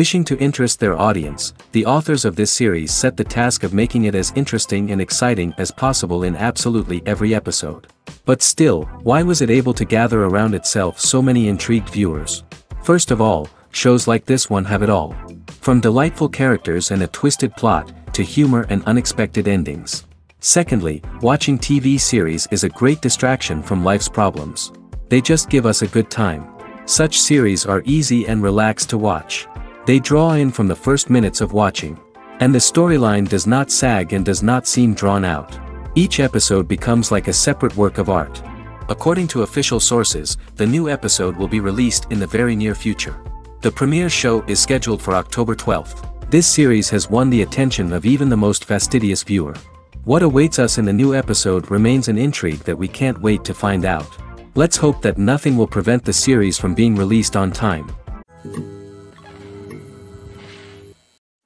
Wishing to interest their audience, the authors of this series set the task of making it as interesting and exciting as possible in absolutely every episode. But still, why was it able to gather around itself so many intrigued viewers? First of all, shows like this one have it all. From delightful characters and a twisted plot, to humor and unexpected endings. Secondly, watching TV series is a great distraction from life's problems. They just give us a good time. Such series are easy and relaxed to watch. They draw in from the first minutes of watching. And the storyline does not sag and does not seem drawn out. Each episode becomes like a separate work of art. According to official sources, the new episode will be released in the very near future. The premiere show is scheduled for October 12th. This series has won the attention of even the most fastidious viewer. What awaits us in the new episode remains an intrigue that we can't wait to find out. Let's hope that nothing will prevent the series from being released on time.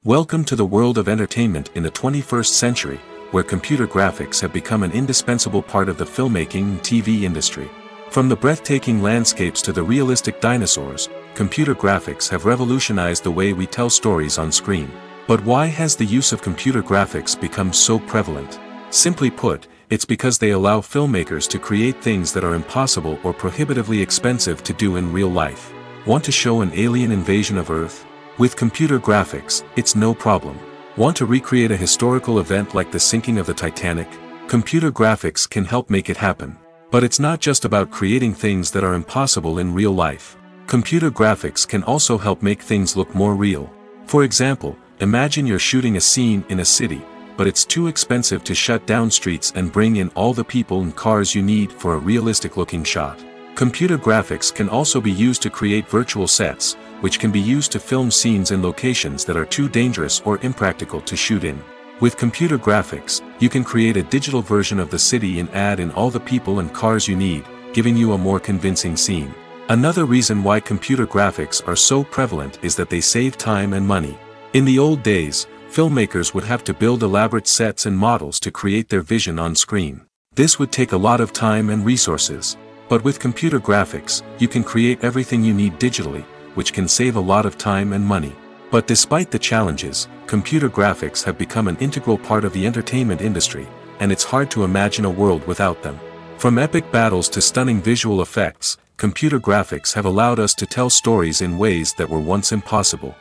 Welcome to the world of entertainment in the 21st century, where computer graphics have become an indispensable part of the filmmaking and TV industry. From the breathtaking landscapes to the realistic dinosaurs, computer graphics have revolutionized the way we tell stories on screen. But why has the use of computer graphics become so prevalent? Simply put, it's because they allow filmmakers to create things that are impossible or prohibitively expensive to do in real life. Want to show an alien invasion of Earth? With computer graphics, it's no problem. Want to recreate a historical event like the sinking of the Titanic? Computer graphics can help make it happen. But it's not just about creating things that are impossible in real life. Computer graphics can also help make things look more real. For example, imagine you're shooting a scene in a city, but it's too expensive to shut down streets and bring in all the people and cars you need for a realistic looking shot. Computer graphics can also be used to create virtual sets, which can be used to film scenes in locations that are too dangerous or impractical to shoot in. With computer graphics, you can create a digital version of the city and add in all the people and cars you need, giving you a more convincing scene. Another reason why computer graphics are so prevalent is that they save time and money. In the old days, filmmakers would have to build elaborate sets and models to create their vision on screen. This would take a lot of time and resources. But with computer graphics, you can create everything you need digitally, which can save a lot of time and money. But despite the challenges, computer graphics have become an integral part of the entertainment industry, and it's hard to imagine a world without them. From epic battles to stunning visual effects, computer graphics have allowed us to tell stories in ways that were once impossible.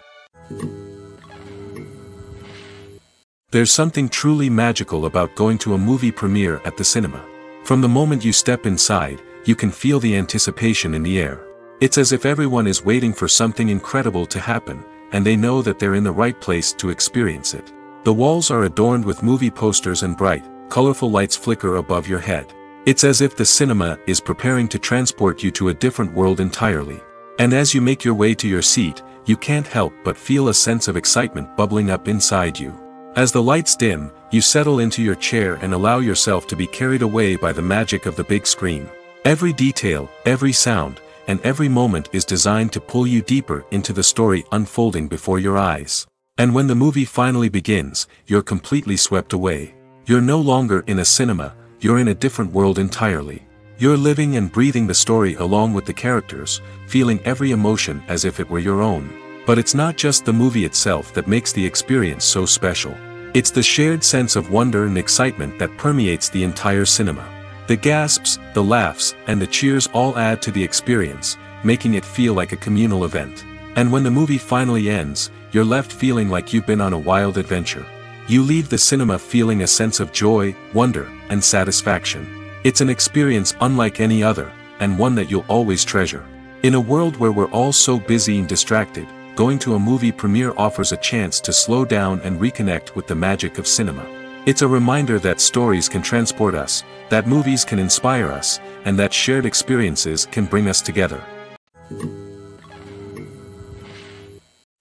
There's something truly magical about going to a movie premiere at the cinema. From the moment you step inside, you can feel the anticipation in the air. It's as if everyone is waiting for something incredible to happen, and they know that they're in the right place to experience it. The walls are adorned with movie posters and bright, colorful lights flicker above your head. It's as if the cinema is preparing to transport you to a different world entirely. And as you make your way to your seat, you can't help but feel a sense of excitement bubbling up inside you. As the lights dim, you settle into your chair and allow yourself to be carried away by the magic of the big screen. Every detail, every sound, and every moment is designed to pull you deeper into the story unfolding before your eyes. And when the movie finally begins, you're completely swept away. You're no longer in a cinema, you're in a different world entirely. You're living and breathing the story along with the characters, feeling every emotion as if it were your own. But it's not just the movie itself that makes the experience so special. It's the shared sense of wonder and excitement that permeates the entire cinema. The gasps, the laughs, and the cheers all add to the experience, making it feel like a communal event. And when the movie finally ends, you're left feeling like you've been on a wild adventure. You leave the cinema feeling a sense of joy, wonder, and satisfaction. It's an experience unlike any other, and one that you'll always treasure. In a world where we're all so busy and distracted, going to a movie premiere offers a chance to slow down and reconnect with the magic of cinema. It's a reminder that stories can transport us, that movies can inspire us, and that shared experiences can bring us together.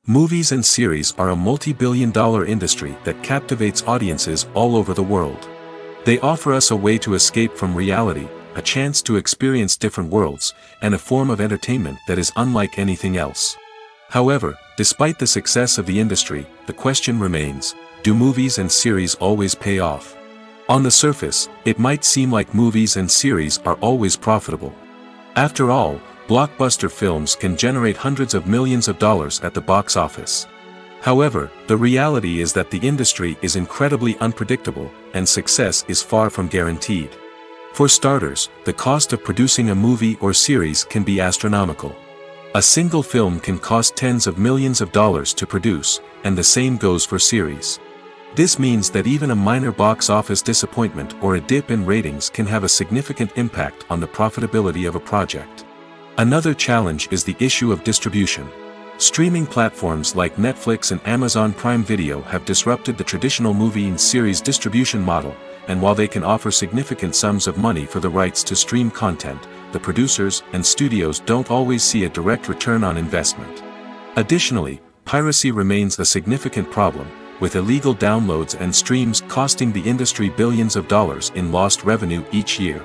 Movies and series are a multi-billion dollar industry that captivates audiences all over the world. They offer us a way to escape from reality, a chance to experience different worlds, and a form of entertainment that is unlike anything else. However, despite the success of the industry, the question remains, do movies and series always pay off? On the surface, it might seem like movies and series are always profitable. After all, blockbuster films can generate hundreds of millions of dollars at the box office. However, the reality is that the industry is incredibly unpredictable, and success is far from guaranteed. For starters, the cost of producing a movie or series can be astronomical. A single film can cost tens of millions of dollars to produce, and the same goes for series. This means that even a minor box office disappointment or a dip in ratings can have a significant impact on the profitability of a project. Another challenge is the issue of distribution. Streaming platforms like Netflix and Amazon Prime Video have disrupted the traditional movie and series distribution model, and while they can offer significant sums of money for the rights to stream content, the producers and studios don't always see a direct return on investment. Additionally, piracy remains a significant problem, with illegal downloads and streams costing the industry billions of dollars in lost revenue each year.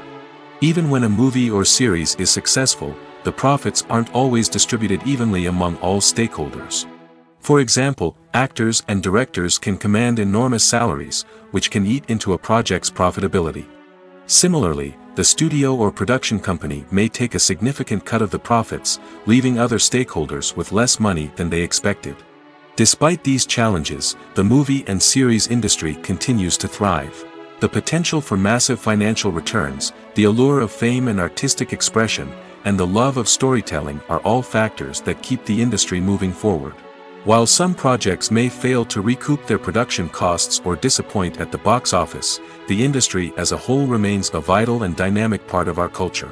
Even when a movie or series is successful, the profits aren't always distributed evenly among all stakeholders. For example, actors and directors can command enormous salaries, which can eat into a project's profitability. Similarly, the studio or production company may take a significant cut of the profits, leaving other stakeholders with less money than they expected. Despite these challenges, the movie and series industry continues to thrive. The potential for massive financial returns, the allure of fame and artistic expression, and the love of storytelling are all factors that keep the industry moving forward. While some projects may fail to recoup their production costs or disappoint at the box office, the industry as a whole remains a vital and dynamic part of our culture.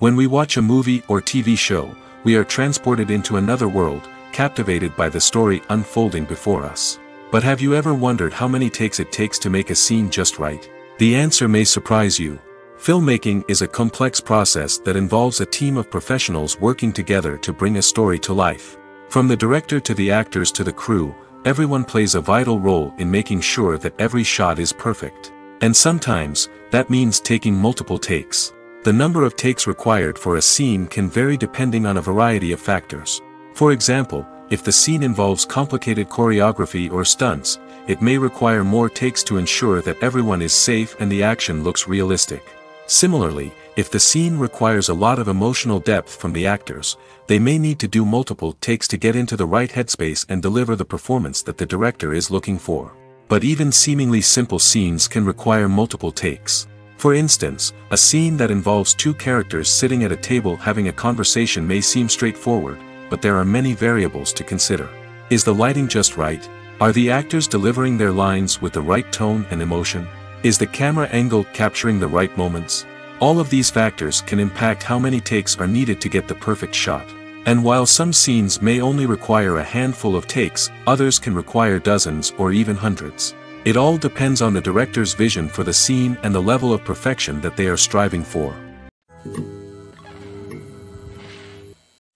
When we watch a movie or TV show, we are transported into another world, captivated by the story unfolding before us. But have you ever wondered how many takes it takes to make a scene just right? The answer may surprise you, Filmmaking is a complex process that involves a team of professionals working together to bring a story to life. From the director to the actors to the crew, everyone plays a vital role in making sure that every shot is perfect. And sometimes, that means taking multiple takes. The number of takes required for a scene can vary depending on a variety of factors. For example, if the scene involves complicated choreography or stunts, it may require more takes to ensure that everyone is safe and the action looks realistic. Similarly, if the scene requires a lot of emotional depth from the actors, they may need to do multiple takes to get into the right headspace and deliver the performance that the director is looking for. But even seemingly simple scenes can require multiple takes. For instance, a scene that involves two characters sitting at a table having a conversation may seem straightforward, but there are many variables to consider. Is the lighting just right? Are the actors delivering their lines with the right tone and emotion? Is the camera angle capturing the right moments? All of these factors can impact how many takes are needed to get the perfect shot. And while some scenes may only require a handful of takes, others can require dozens or even hundreds. It all depends on the director's vision for the scene and the level of perfection that they are striving for.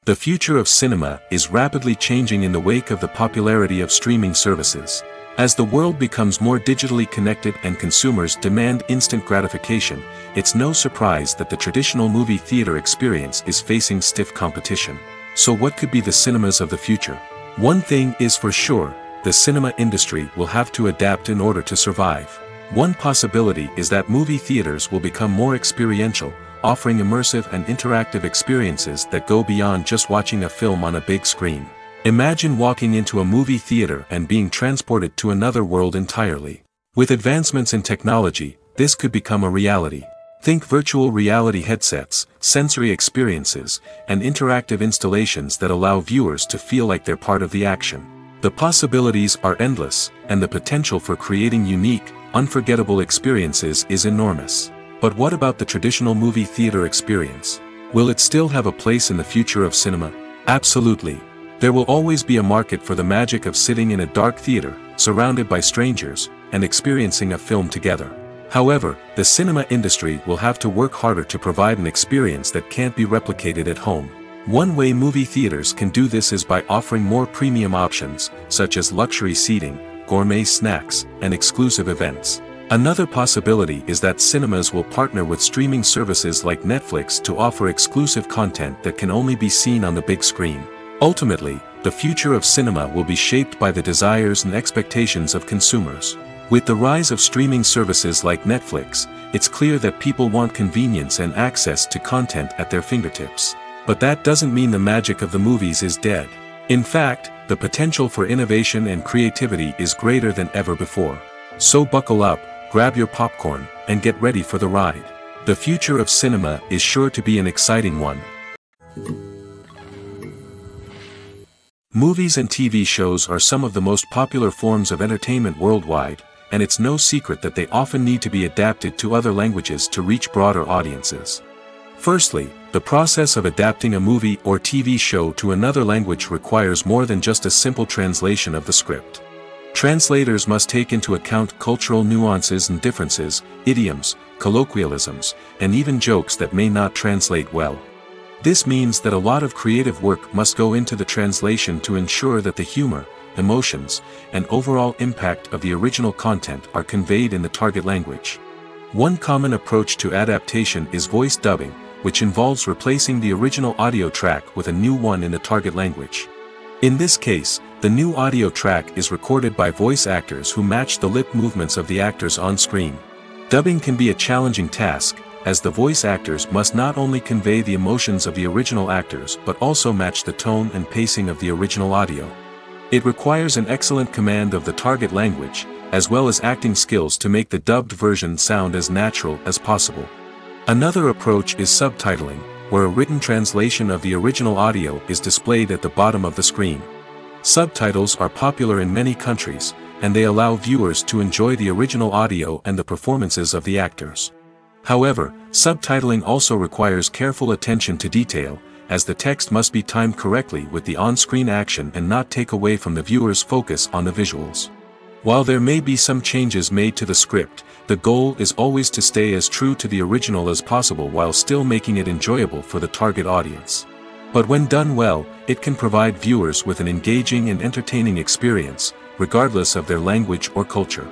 The future of cinema is rapidly changing in the wake of the popularity of streaming services. As the world becomes more digitally connected and consumers demand instant gratification, it's no surprise that the traditional movie theater experience is facing stiff competition. So what could be the cinemas of the future? One thing is for sure, the cinema industry will have to adapt in order to survive. One possibility is that movie theaters will become more experiential, offering immersive and interactive experiences that go beyond just watching a film on a big screen. Imagine walking into a movie theater and being transported to another world entirely. With advancements in technology, this could become a reality. Think virtual reality headsets, sensory experiences, and interactive installations that allow viewers to feel like they're part of the action. The possibilities are endless, and the potential for creating unique, unforgettable experiences is enormous. But what about the traditional movie theater experience? Will it still have a place in the future of cinema? Absolutely. There will always be a market for the magic of sitting in a dark theater, surrounded by strangers, and experiencing a film together. However, the cinema industry will have to work harder to provide an experience that can't be replicated at home. One way movie theaters can do this is by offering more premium options, such as luxury seating, gourmet snacks, and exclusive events. Another possibility is that cinemas will partner with streaming services like Netflix to offer exclusive content that can only be seen on the big screen. Ultimately, the future of cinema will be shaped by the desires and expectations of consumers. With the rise of streaming services like Netflix, it's clear that people want convenience and access to content at their fingertips. But that doesn't mean the magic of the movies is dead. In fact, the potential for innovation and creativity is greater than ever before. So buckle up, grab your popcorn, and get ready for the ride. The future of cinema is sure to be an exciting one. Movies and TV shows are some of the most popular forms of entertainment worldwide, and it's no secret that they often need to be adapted to other languages to reach broader audiences. Firstly, the process of adapting a movie or TV show to another language requires more than just a simple translation of the script. Translators must take into account cultural nuances and differences, idioms, colloquialisms, and even jokes that may not translate well. This means that a lot of creative work must go into the translation to ensure that the humor, emotions, and overall impact of the original content are conveyed in the target language. One common approach to adaptation is voice dubbing, which involves replacing the original audio track with a new one in the target language. In this case, the new audio track is recorded by voice actors who match the lip movements of the actors on screen. Dubbing can be a challenging task, as the voice actors must not only convey the emotions of the original actors but also match the tone and pacing of the original audio. It requires an excellent command of the target language, as well as acting skills to make the dubbed version sound as natural as possible. Another approach is subtitling, where a written translation of the original audio is displayed at the bottom of the screen. Subtitles are popular in many countries, and they allow viewers to enjoy the original audio and the performances of the actors. However, subtitling also requires careful attention to detail, as the text must be timed correctly with the on-screen action and not take away from the viewer's focus on the visuals. While there may be some changes made to the script, the goal is always to stay as true to the original as possible while still making it enjoyable for the target audience. But when done well, it can provide viewers with an engaging and entertaining experience, regardless of their language or culture.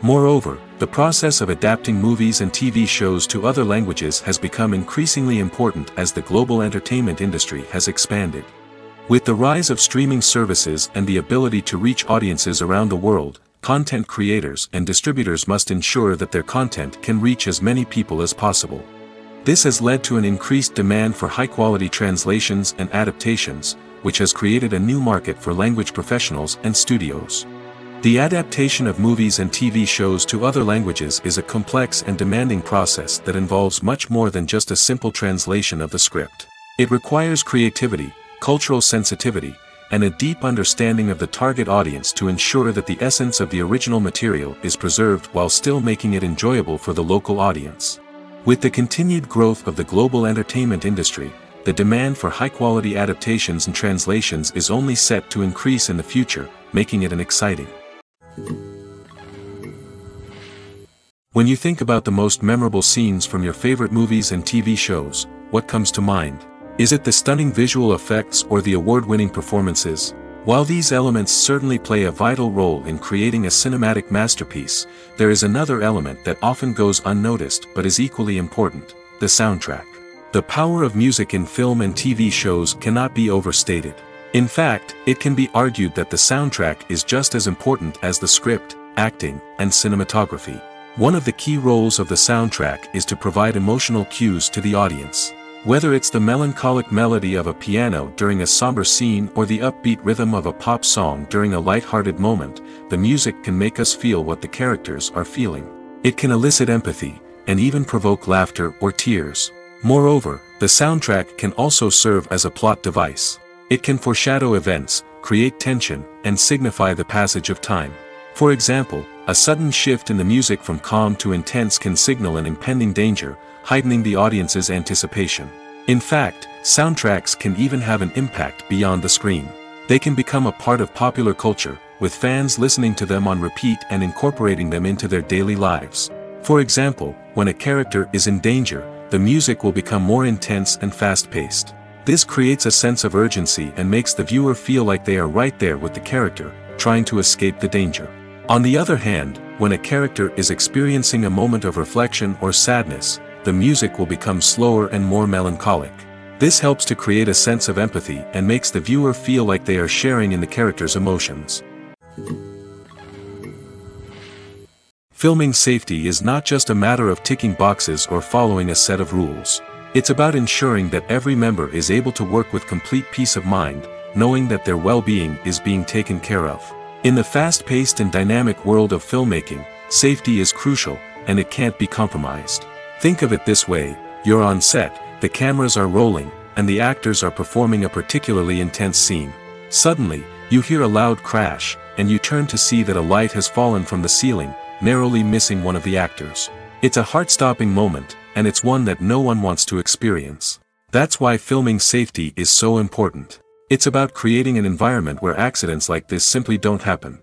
Moreover, the process of adapting movies and TV shows to other languages has become increasingly important as the global entertainment industry has expanded. With the rise of streaming services and the ability to reach audiences around the world, content creators and distributors must ensure that their content can reach as many people as possible. This has led to an increased demand for high-quality translations and adaptations, which has created a new market for language professionals and studios. The adaptation of movies and TV shows to other languages is a complex and demanding process that involves much more than just a simple translation of the script. It requires creativity, cultural sensitivity, and a deep understanding of the target audience to ensure that the essence of the original material is preserved while still making it enjoyable for the local audience. With the continued growth of the global entertainment industry, the demand for high-quality adaptations and translations is only set to increase in the future, making it an exciting when you think about the most memorable scenes from your favorite movies and TV shows, what comes to mind? Is it the stunning visual effects or the award-winning performances? While these elements certainly play a vital role in creating a cinematic masterpiece, there is another element that often goes unnoticed but is equally important, the soundtrack. The power of music in film and TV shows cannot be overstated. In fact, it can be argued that the soundtrack is just as important as the script, acting, and cinematography. One of the key roles of the soundtrack is to provide emotional cues to the audience. Whether it's the melancholic melody of a piano during a somber scene or the upbeat rhythm of a pop song during a light-hearted moment, the music can make us feel what the characters are feeling. It can elicit empathy, and even provoke laughter or tears. Moreover, the soundtrack can also serve as a plot device. It can foreshadow events, create tension, and signify the passage of time. For example, a sudden shift in the music from calm to intense can signal an impending danger, heightening the audience's anticipation. In fact, soundtracks can even have an impact beyond the screen. They can become a part of popular culture, with fans listening to them on repeat and incorporating them into their daily lives. For example, when a character is in danger, the music will become more intense and fast-paced. This creates a sense of urgency and makes the viewer feel like they are right there with the character, trying to escape the danger. On the other hand, when a character is experiencing a moment of reflection or sadness, the music will become slower and more melancholic. This helps to create a sense of empathy and makes the viewer feel like they are sharing in the character's emotions. Filming safety is not just a matter of ticking boxes or following a set of rules. It's about ensuring that every member is able to work with complete peace of mind, knowing that their well-being is being taken care of. In the fast-paced and dynamic world of filmmaking, safety is crucial, and it can't be compromised. Think of it this way, you're on set, the cameras are rolling, and the actors are performing a particularly intense scene. Suddenly, you hear a loud crash, and you turn to see that a light has fallen from the ceiling, narrowly missing one of the actors. It's a heart-stopping moment, and it's one that no one wants to experience. That's why filming safety is so important. It's about creating an environment where accidents like this simply don't happen.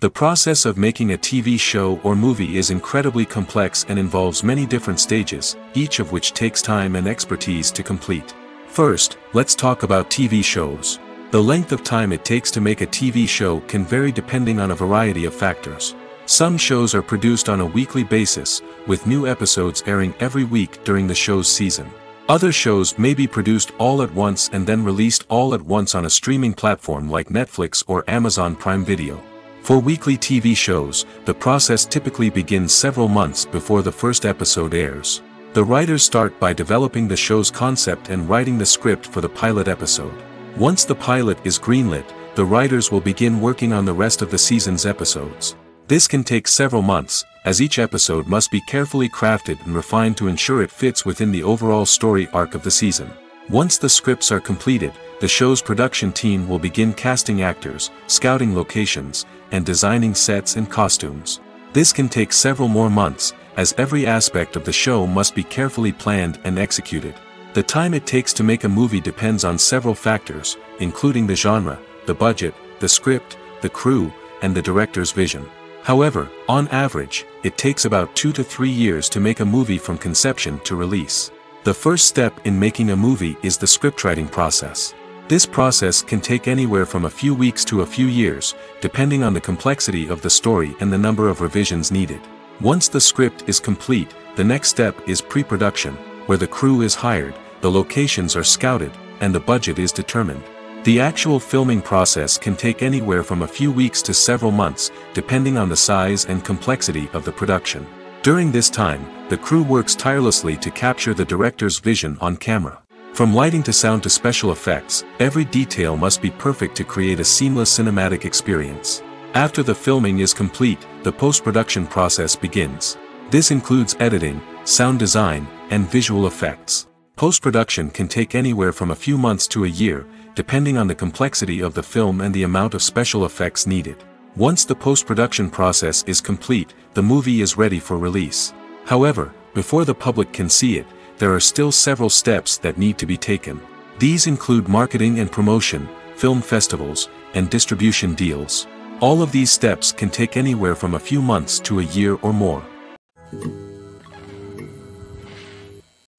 The process of making a TV show or movie is incredibly complex and involves many different stages, each of which takes time and expertise to complete. First, let's talk about TV shows. The length of time it takes to make a TV show can vary depending on a variety of factors. Some shows are produced on a weekly basis, with new episodes airing every week during the show's season. Other shows may be produced all at once and then released all at once on a streaming platform like Netflix or Amazon Prime Video. For weekly TV shows, the process typically begins several months before the first episode airs. The writers start by developing the show's concept and writing the script for the pilot episode. Once the pilot is greenlit, the writers will begin working on the rest of the season's episodes. This can take several months, as each episode must be carefully crafted and refined to ensure it fits within the overall story arc of the season. Once the scripts are completed, the show's production team will begin casting actors, scouting locations, and designing sets and costumes. This can take several more months, as every aspect of the show must be carefully planned and executed. The time it takes to make a movie depends on several factors, including the genre, the budget, the script, the crew, and the director's vision. However, on average, it takes about two to three years to make a movie from conception to release. The first step in making a movie is the scriptwriting process. This process can take anywhere from a few weeks to a few years, depending on the complexity of the story and the number of revisions needed. Once the script is complete, the next step is pre-production, where the crew is hired, the locations are scouted, and the budget is determined. The actual filming process can take anywhere from a few weeks to several months, depending on the size and complexity of the production. During this time, the crew works tirelessly to capture the director's vision on camera. From lighting to sound to special effects, every detail must be perfect to create a seamless cinematic experience. After the filming is complete, the post-production process begins. This includes editing, sound design, and visual effects. Post-production can take anywhere from a few months to a year, depending on the complexity of the film and the amount of special effects needed. Once the post-production process is complete, the movie is ready for release. However, before the public can see it, there are still several steps that need to be taken. These include marketing and promotion, film festivals, and distribution deals. All of these steps can take anywhere from a few months to a year or more.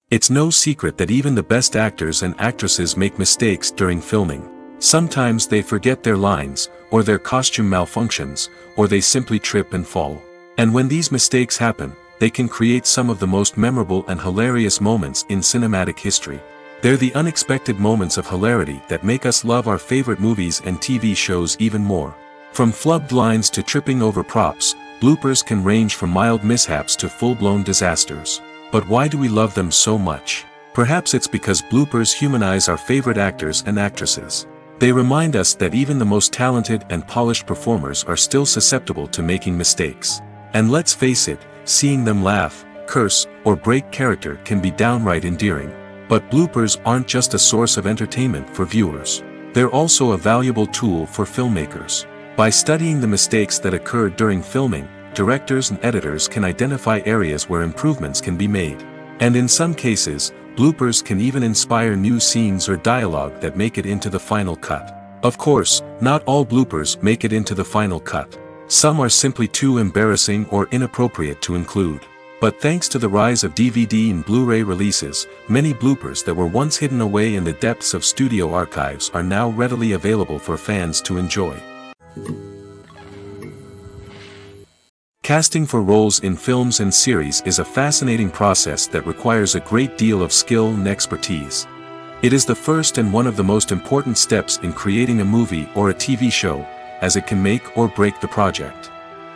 It's no secret that even the best actors and actresses make mistakes during filming. Sometimes they forget their lines, or their costume malfunctions, or they simply trip and fall. And when these mistakes happen, they can create some of the most memorable and hilarious moments in cinematic history. They're the unexpected moments of hilarity that make us love our favorite movies and TV shows even more. From flubbed lines to tripping over props, bloopers can range from mild mishaps to full-blown disasters. But why do we love them so much? Perhaps it's because bloopers humanize our favorite actors and actresses. They remind us that even the most talented and polished performers are still susceptible to making mistakes. And let's face it, seeing them laugh, curse, or break character can be downright endearing. But bloopers aren't just a source of entertainment for viewers. They're also a valuable tool for filmmakers. By studying the mistakes that occurred during filming, directors and editors can identify areas where improvements can be made. And in some cases, bloopers can even inspire new scenes or dialogue that make it into the final cut. Of course, not all bloopers make it into the final cut. Some are simply too embarrassing or inappropriate to include. But thanks to the rise of DVD and Blu-ray releases, many bloopers that were once hidden away in the depths of studio archives are now readily available for fans to enjoy. Casting for roles in films and series is a fascinating process that requires a great deal of skill and expertise. It is the first and one of the most important steps in creating a movie or a TV show, as it can make or break the project.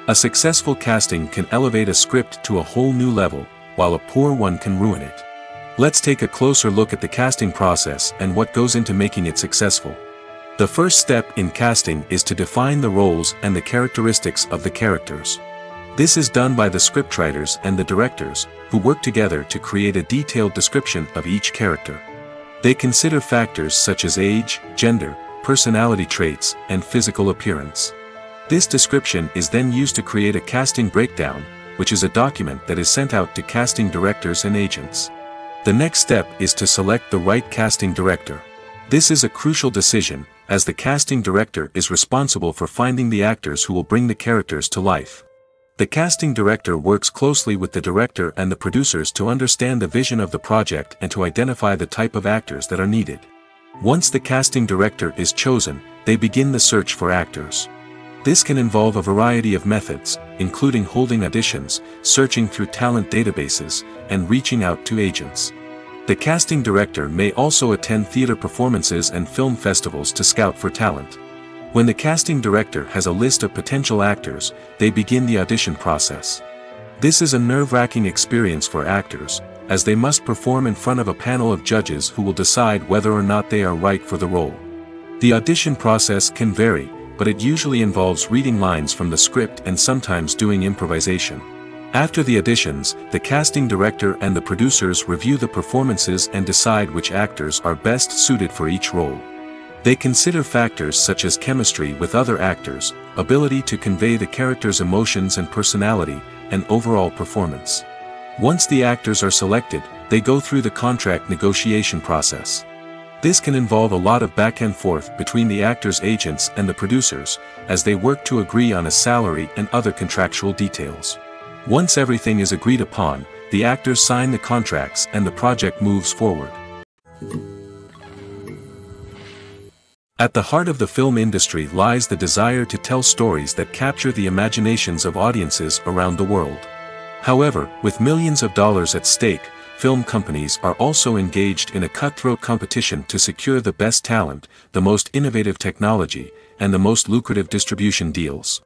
A successful casting can elevate a script to a whole new level, while a poor one can ruin it. Let's take a closer look at the casting process and what goes into making it successful. The first step in casting is to define the roles and the characteristics of the characters. This is done by the scriptwriters and the directors, who work together to create a detailed description of each character. They consider factors such as age, gender, personality traits, and physical appearance. This description is then used to create a casting breakdown, which is a document that is sent out to casting directors and agents. The next step is to select the right casting director. This is a crucial decision, as the casting director is responsible for finding the actors who will bring the characters to life. The casting director works closely with the director and the producers to understand the vision of the project and to identify the type of actors that are needed. Once the casting director is chosen, they begin the search for actors. This can involve a variety of methods, including holding auditions, searching through talent databases, and reaching out to agents. The casting director may also attend theater performances and film festivals to scout for talent. When the casting director has a list of potential actors, they begin the audition process. This is a nerve-wracking experience for actors, as they must perform in front of a panel of judges who will decide whether or not they are right for the role. The audition process can vary, but it usually involves reading lines from the script and sometimes doing improvisation. After the auditions, the casting director and the producers review the performances and decide which actors are best suited for each role. They consider factors such as chemistry with other actors, ability to convey the character's emotions and personality, and overall performance. Once the actors are selected, they go through the contract negotiation process. This can involve a lot of back and forth between the actors' agents and the producers, as they work to agree on a salary and other contractual details. Once everything is agreed upon, the actors sign the contracts and the project moves forward. At the heart of the film industry lies the desire to tell stories that capture the imaginations of audiences around the world. However, with millions of dollars at stake, film companies are also engaged in a cutthroat competition to secure the best talent, the most innovative technology, and the most lucrative distribution deals.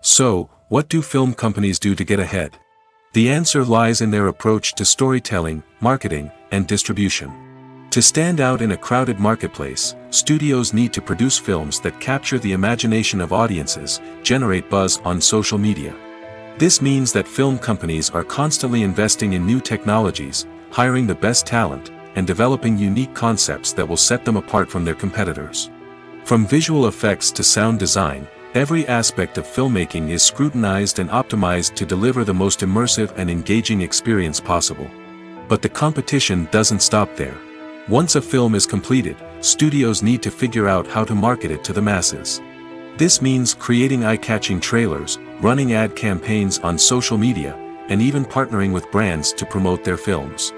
So, what do film companies do to get ahead? The answer lies in their approach to storytelling, marketing, and distribution. To stand out in a crowded marketplace, studios need to produce films that capture the imagination of audiences, generate buzz on social media. This means that film companies are constantly investing in new technologies, hiring the best talent, and developing unique concepts that will set them apart from their competitors. From visual effects to sound design, every aspect of filmmaking is scrutinized and optimized to deliver the most immersive and engaging experience possible. But the competition doesn't stop there. Once a film is completed, studios need to figure out how to market it to the masses. This means creating eye-catching trailers, running ad campaigns on social media, and even partnering with brands to promote their films.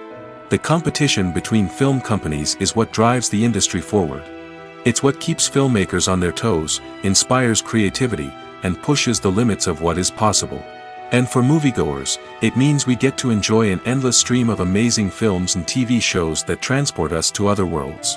The competition between film companies is what drives the industry forward. It's what keeps filmmakers on their toes, inspires creativity, and pushes the limits of what is possible. And for moviegoers, it means we get to enjoy an endless stream of amazing films and TV shows that transport us to other worlds.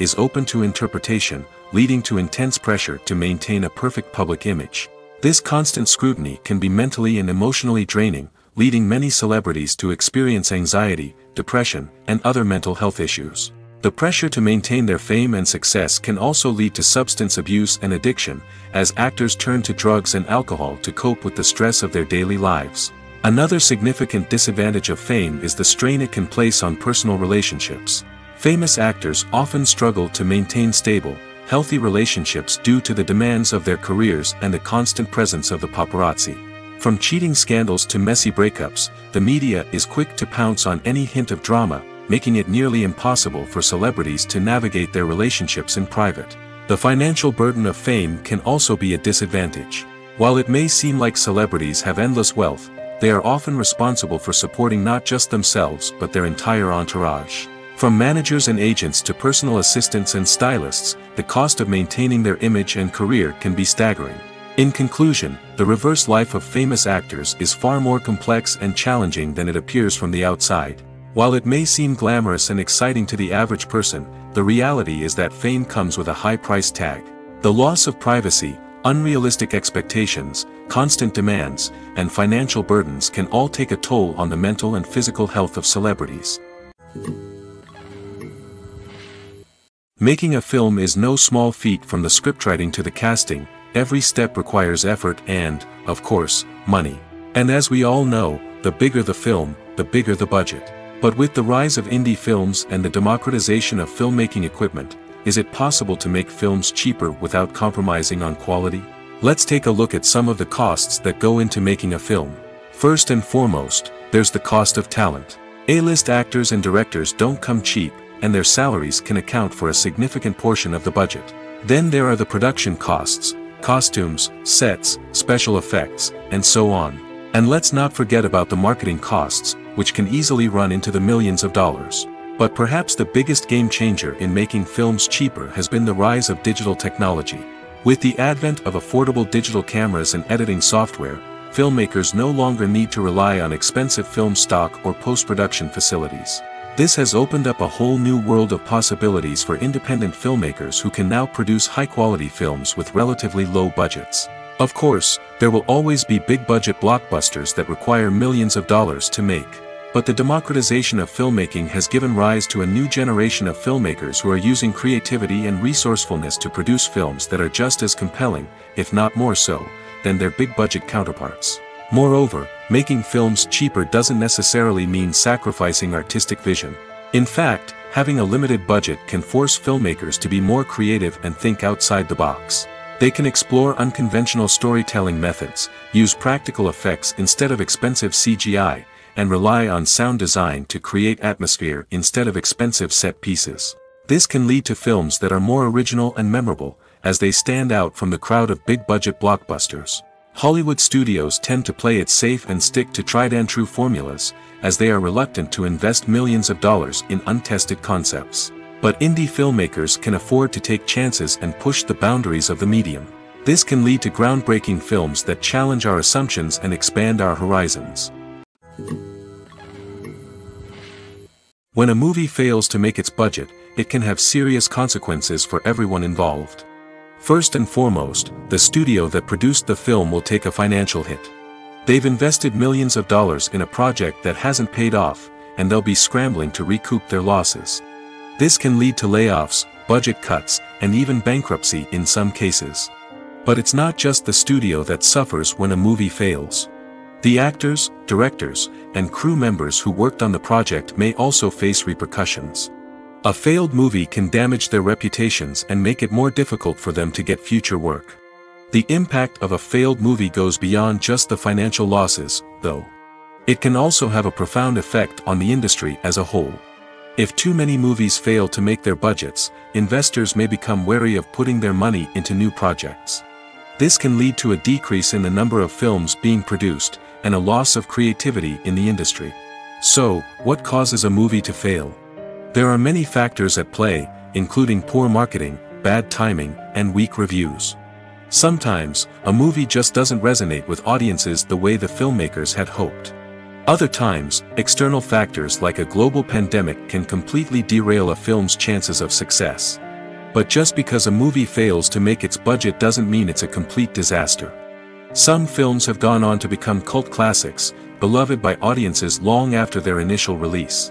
is open to interpretation, leading to intense pressure to maintain a perfect public image. This constant scrutiny can be mentally and emotionally draining, leading many celebrities to experience anxiety, depression, and other mental health issues. The pressure to maintain their fame and success can also lead to substance abuse and addiction, as actors turn to drugs and alcohol to cope with the stress of their daily lives. Another significant disadvantage of fame is the strain it can place on personal relationships. Famous actors often struggle to maintain stable, healthy relationships due to the demands of their careers and the constant presence of the paparazzi. From cheating scandals to messy breakups, the media is quick to pounce on any hint of drama, making it nearly impossible for celebrities to navigate their relationships in private. The financial burden of fame can also be a disadvantage. While it may seem like celebrities have endless wealth, they are often responsible for supporting not just themselves but their entire entourage. From managers and agents to personal assistants and stylists, the cost of maintaining their image and career can be staggering. In conclusion, the reverse life of famous actors is far more complex and challenging than it appears from the outside. While it may seem glamorous and exciting to the average person, the reality is that fame comes with a high price tag. The loss of privacy, unrealistic expectations, constant demands, and financial burdens can all take a toll on the mental and physical health of celebrities. Making a film is no small feat from the scriptwriting to the casting, every step requires effort and, of course, money. And as we all know, the bigger the film, the bigger the budget. But with the rise of indie films and the democratization of filmmaking equipment, is it possible to make films cheaper without compromising on quality? Let's take a look at some of the costs that go into making a film. First and foremost, there's the cost of talent. A-list actors and directors don't come cheap, and their salaries can account for a significant portion of the budget. Then there are the production costs, costumes, sets, special effects, and so on. And let's not forget about the marketing costs, which can easily run into the millions of dollars. But perhaps the biggest game changer in making films cheaper has been the rise of digital technology. With the advent of affordable digital cameras and editing software, filmmakers no longer need to rely on expensive film stock or post-production facilities. This has opened up a whole new world of possibilities for independent filmmakers who can now produce high-quality films with relatively low budgets. Of course, there will always be big-budget blockbusters that require millions of dollars to make. But the democratization of filmmaking has given rise to a new generation of filmmakers who are using creativity and resourcefulness to produce films that are just as compelling, if not more so, than their big-budget counterparts. Moreover, making films cheaper doesn't necessarily mean sacrificing artistic vision. In fact, having a limited budget can force filmmakers to be more creative and think outside the box. They can explore unconventional storytelling methods, use practical effects instead of expensive CGI, and rely on sound design to create atmosphere instead of expensive set pieces. This can lead to films that are more original and memorable, as they stand out from the crowd of big-budget blockbusters. Hollywood studios tend to play it safe and stick to tried and true formulas, as they are reluctant to invest millions of dollars in untested concepts. But indie filmmakers can afford to take chances and push the boundaries of the medium. This can lead to groundbreaking films that challenge our assumptions and expand our horizons. When a movie fails to make its budget, it can have serious consequences for everyone involved. First and foremost, the studio that produced the film will take a financial hit. They've invested millions of dollars in a project that hasn't paid off, and they'll be scrambling to recoup their losses. This can lead to layoffs, budget cuts, and even bankruptcy in some cases. But it's not just the studio that suffers when a movie fails. The actors, directors, and crew members who worked on the project may also face repercussions. A failed movie can damage their reputations and make it more difficult for them to get future work. The impact of a failed movie goes beyond just the financial losses, though. It can also have a profound effect on the industry as a whole. If too many movies fail to make their budgets, investors may become wary of putting their money into new projects. This can lead to a decrease in the number of films being produced, and a loss of creativity in the industry. So, what causes a movie to fail? There are many factors at play, including poor marketing, bad timing, and weak reviews. Sometimes, a movie just doesn't resonate with audiences the way the filmmakers had hoped. Other times, external factors like a global pandemic can completely derail a film's chances of success. But just because a movie fails to make its budget doesn't mean it's a complete disaster. Some films have gone on to become cult classics, beloved by audiences long after their initial release.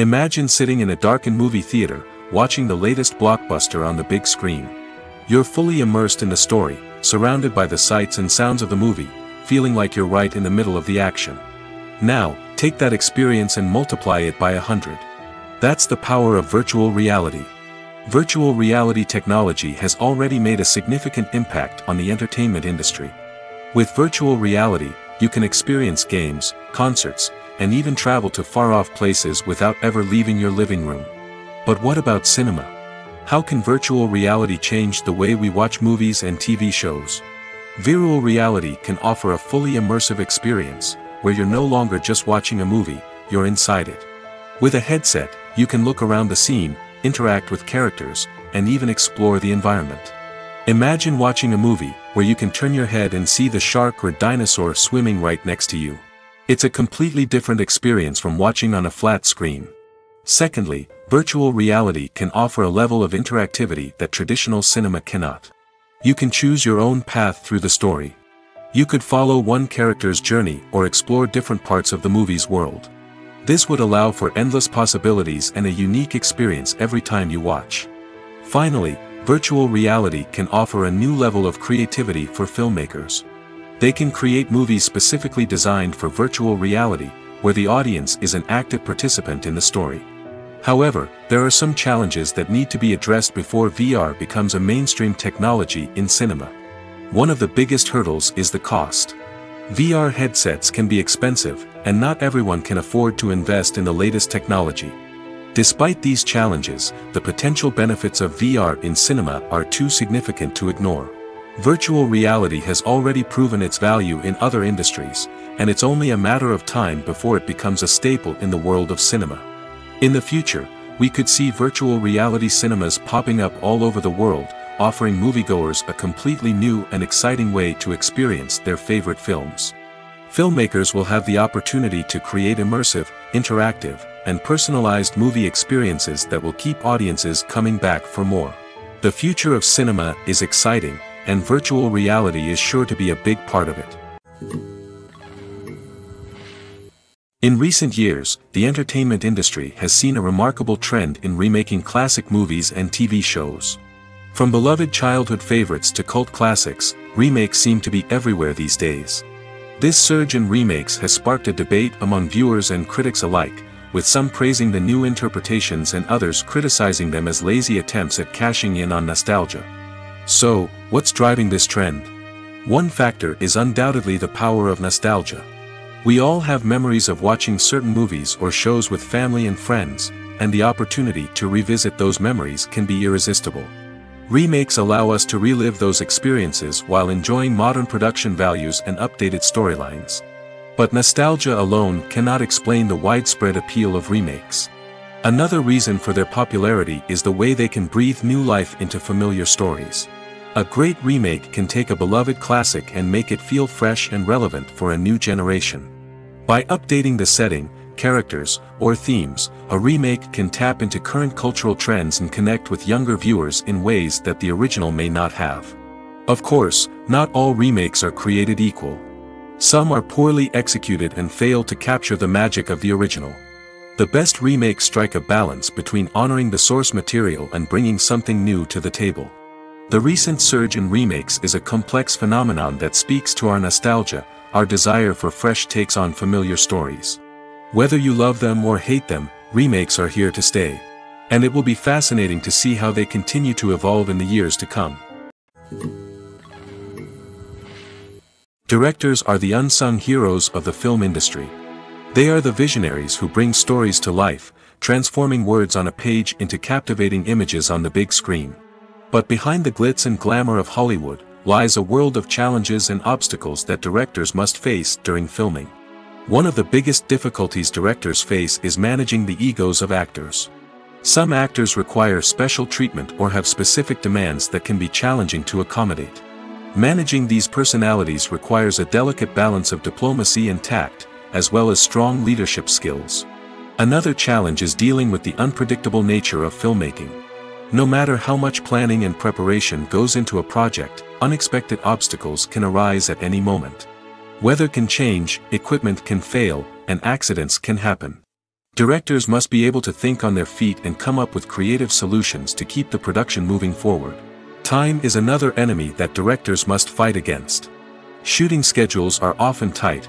Imagine sitting in a darkened movie theater, watching the latest blockbuster on the big screen. You're fully immersed in the story, surrounded by the sights and sounds of the movie, feeling like you're right in the middle of the action. Now, take that experience and multiply it by a hundred. That's the power of virtual reality. Virtual reality technology has already made a significant impact on the entertainment industry. With virtual reality, you can experience games, concerts, and even travel to far-off places without ever leaving your living room. But what about cinema? How can virtual reality change the way we watch movies and TV shows? Virtual reality can offer a fully immersive experience, where you're no longer just watching a movie, you're inside it. With a headset, you can look around the scene, interact with characters, and even explore the environment. Imagine watching a movie, where you can turn your head and see the shark or dinosaur swimming right next to you. It's a completely different experience from watching on a flat screen. Secondly, virtual reality can offer a level of interactivity that traditional cinema cannot. You can choose your own path through the story. You could follow one character's journey or explore different parts of the movie's world. This would allow for endless possibilities and a unique experience every time you watch. Finally, virtual reality can offer a new level of creativity for filmmakers. They can create movies specifically designed for virtual reality, where the audience is an active participant in the story. However, there are some challenges that need to be addressed before VR becomes a mainstream technology in cinema. One of the biggest hurdles is the cost. VR headsets can be expensive, and not everyone can afford to invest in the latest technology. Despite these challenges, the potential benefits of VR in cinema are too significant to ignore. Virtual reality has already proven its value in other industries, and it's only a matter of time before it becomes a staple in the world of cinema. In the future, we could see virtual reality cinemas popping up all over the world, offering moviegoers a completely new and exciting way to experience their favorite films. Filmmakers will have the opportunity to create immersive, interactive, and personalized movie experiences that will keep audiences coming back for more. The future of cinema is exciting, and virtual reality is sure to be a big part of it. In recent years, the entertainment industry has seen a remarkable trend in remaking classic movies and TV shows. From beloved childhood favorites to cult classics, remakes seem to be everywhere these days. This surge in remakes has sparked a debate among viewers and critics alike, with some praising the new interpretations and others criticizing them as lazy attempts at cashing in on nostalgia. So, what's driving this trend? One factor is undoubtedly the power of nostalgia. We all have memories of watching certain movies or shows with family and friends, and the opportunity to revisit those memories can be irresistible. Remakes allow us to relive those experiences while enjoying modern production values and updated storylines. But nostalgia alone cannot explain the widespread appeal of remakes. Another reason for their popularity is the way they can breathe new life into familiar stories. A great remake can take a beloved classic and make it feel fresh and relevant for a new generation. By updating the setting, characters, or themes, a remake can tap into current cultural trends and connect with younger viewers in ways that the original may not have. Of course, not all remakes are created equal. Some are poorly executed and fail to capture the magic of the original. The best remakes strike a balance between honoring the source material and bringing something new to the table. The recent surge in remakes is a complex phenomenon that speaks to our nostalgia, our desire for fresh takes on familiar stories. Whether you love them or hate them, remakes are here to stay. And it will be fascinating to see how they continue to evolve in the years to come. Directors are the unsung heroes of the film industry. They are the visionaries who bring stories to life, transforming words on a page into captivating images on the big screen. But behind the glitz and glamour of Hollywood, lies a world of challenges and obstacles that directors must face during filming. One of the biggest difficulties directors face is managing the egos of actors. Some actors require special treatment or have specific demands that can be challenging to accommodate. Managing these personalities requires a delicate balance of diplomacy and tact, as well as strong leadership skills. Another challenge is dealing with the unpredictable nature of filmmaking. No matter how much planning and preparation goes into a project, unexpected obstacles can arise at any moment. Weather can change, equipment can fail, and accidents can happen. Directors must be able to think on their feet and come up with creative solutions to keep the production moving forward. Time is another enemy that directors must fight against. Shooting schedules are often tight,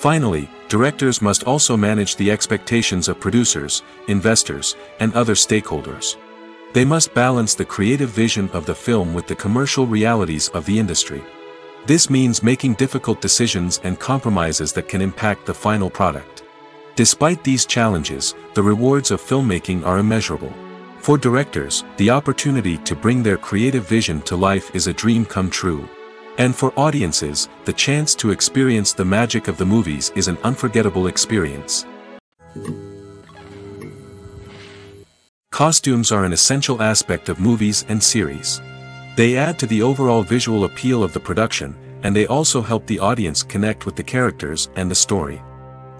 Finally, directors must also manage the expectations of producers, investors, and other stakeholders. They must balance the creative vision of the film with the commercial realities of the industry. This means making difficult decisions and compromises that can impact the final product. Despite these challenges, the rewards of filmmaking are immeasurable. For directors, the opportunity to bring their creative vision to life is a dream come true. And for audiences, the chance to experience the magic of the movies is an unforgettable experience. Costumes are an essential aspect of movies and series. They add to the overall visual appeal of the production, and they also help the audience connect with the characters and the story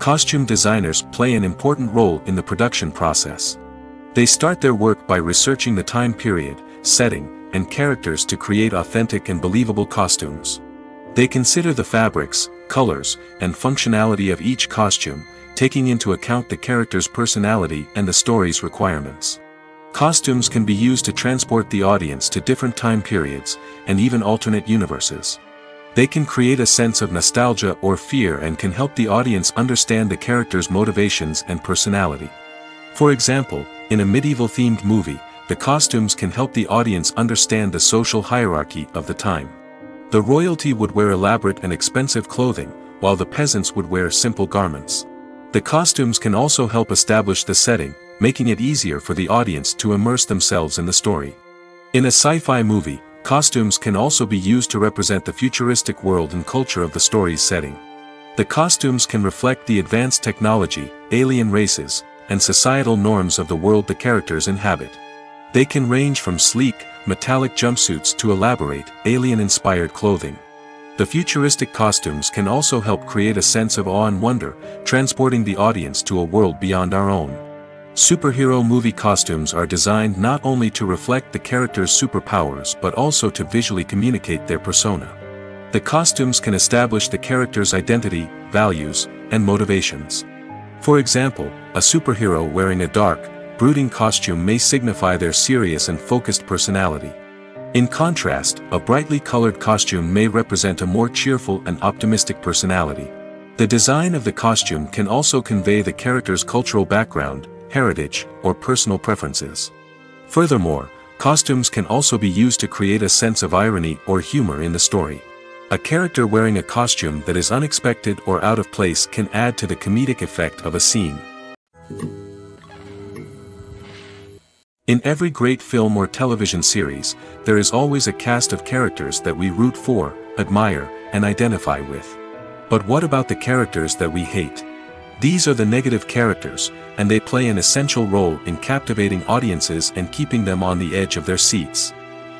costume designers play an important role in the production process. They start their work by researching the time period, setting, and characters to create authentic and believable costumes. They consider the fabrics, colors, and functionality of each costume, taking into account the character's personality and the story's requirements. Costumes can be used to transport the audience to different time periods, and even alternate universes. They can create a sense of nostalgia or fear and can help the audience understand the character's motivations and personality. For example, in a medieval-themed movie, the costumes can help the audience understand the social hierarchy of the time. The royalty would wear elaborate and expensive clothing, while the peasants would wear simple garments. The costumes can also help establish the setting, making it easier for the audience to immerse themselves in the story. In a sci-fi movie, Costumes can also be used to represent the futuristic world and culture of the story's setting. The costumes can reflect the advanced technology, alien races, and societal norms of the world the characters inhabit. They can range from sleek, metallic jumpsuits to elaborate, alien-inspired clothing. The futuristic costumes can also help create a sense of awe and wonder, transporting the audience to a world beyond our own. Superhero movie costumes are designed not only to reflect the character's superpowers but also to visually communicate their persona. The costumes can establish the character's identity, values, and motivations. For example, a superhero wearing a dark, brooding costume may signify their serious and focused personality. In contrast, a brightly colored costume may represent a more cheerful and optimistic personality. The design of the costume can also convey the character's cultural background, heritage, or personal preferences. Furthermore, costumes can also be used to create a sense of irony or humor in the story. A character wearing a costume that is unexpected or out of place can add to the comedic effect of a scene. In every great film or television series, there is always a cast of characters that we root for, admire, and identify with. But what about the characters that we hate? These are the negative characters, and they play an essential role in captivating audiences and keeping them on the edge of their seats.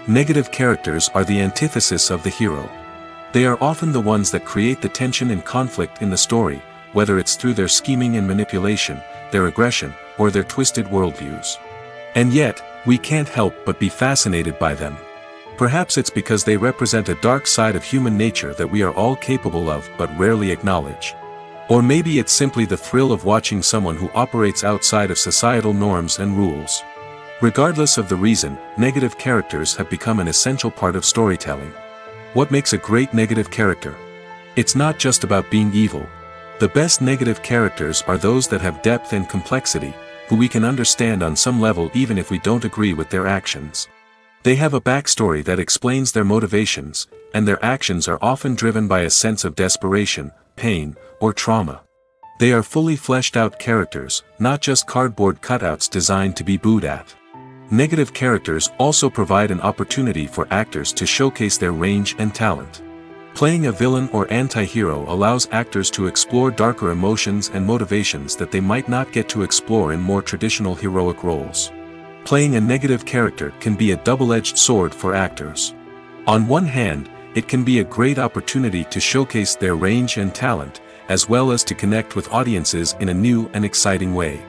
Negative characters are the antithesis of the hero. They are often the ones that create the tension and conflict in the story, whether it's through their scheming and manipulation, their aggression, or their twisted worldviews. And yet, we can't help but be fascinated by them. Perhaps it's because they represent a dark side of human nature that we are all capable of but rarely acknowledge. Or maybe it's simply the thrill of watching someone who operates outside of societal norms and rules. Regardless of the reason, negative characters have become an essential part of storytelling. What makes a great negative character? It's not just about being evil. The best negative characters are those that have depth and complexity, who we can understand on some level even if we don't agree with their actions. They have a backstory that explains their motivations, and their actions are often driven by a sense of desperation, pain, or trauma. They are fully fleshed out characters, not just cardboard cutouts designed to be booed at. Negative characters also provide an opportunity for actors to showcase their range and talent. Playing a villain or anti-hero allows actors to explore darker emotions and motivations that they might not get to explore in more traditional heroic roles. Playing a negative character can be a double-edged sword for actors. On one hand, it can be a great opportunity to showcase their range and talent, as well as to connect with audiences in a new and exciting way.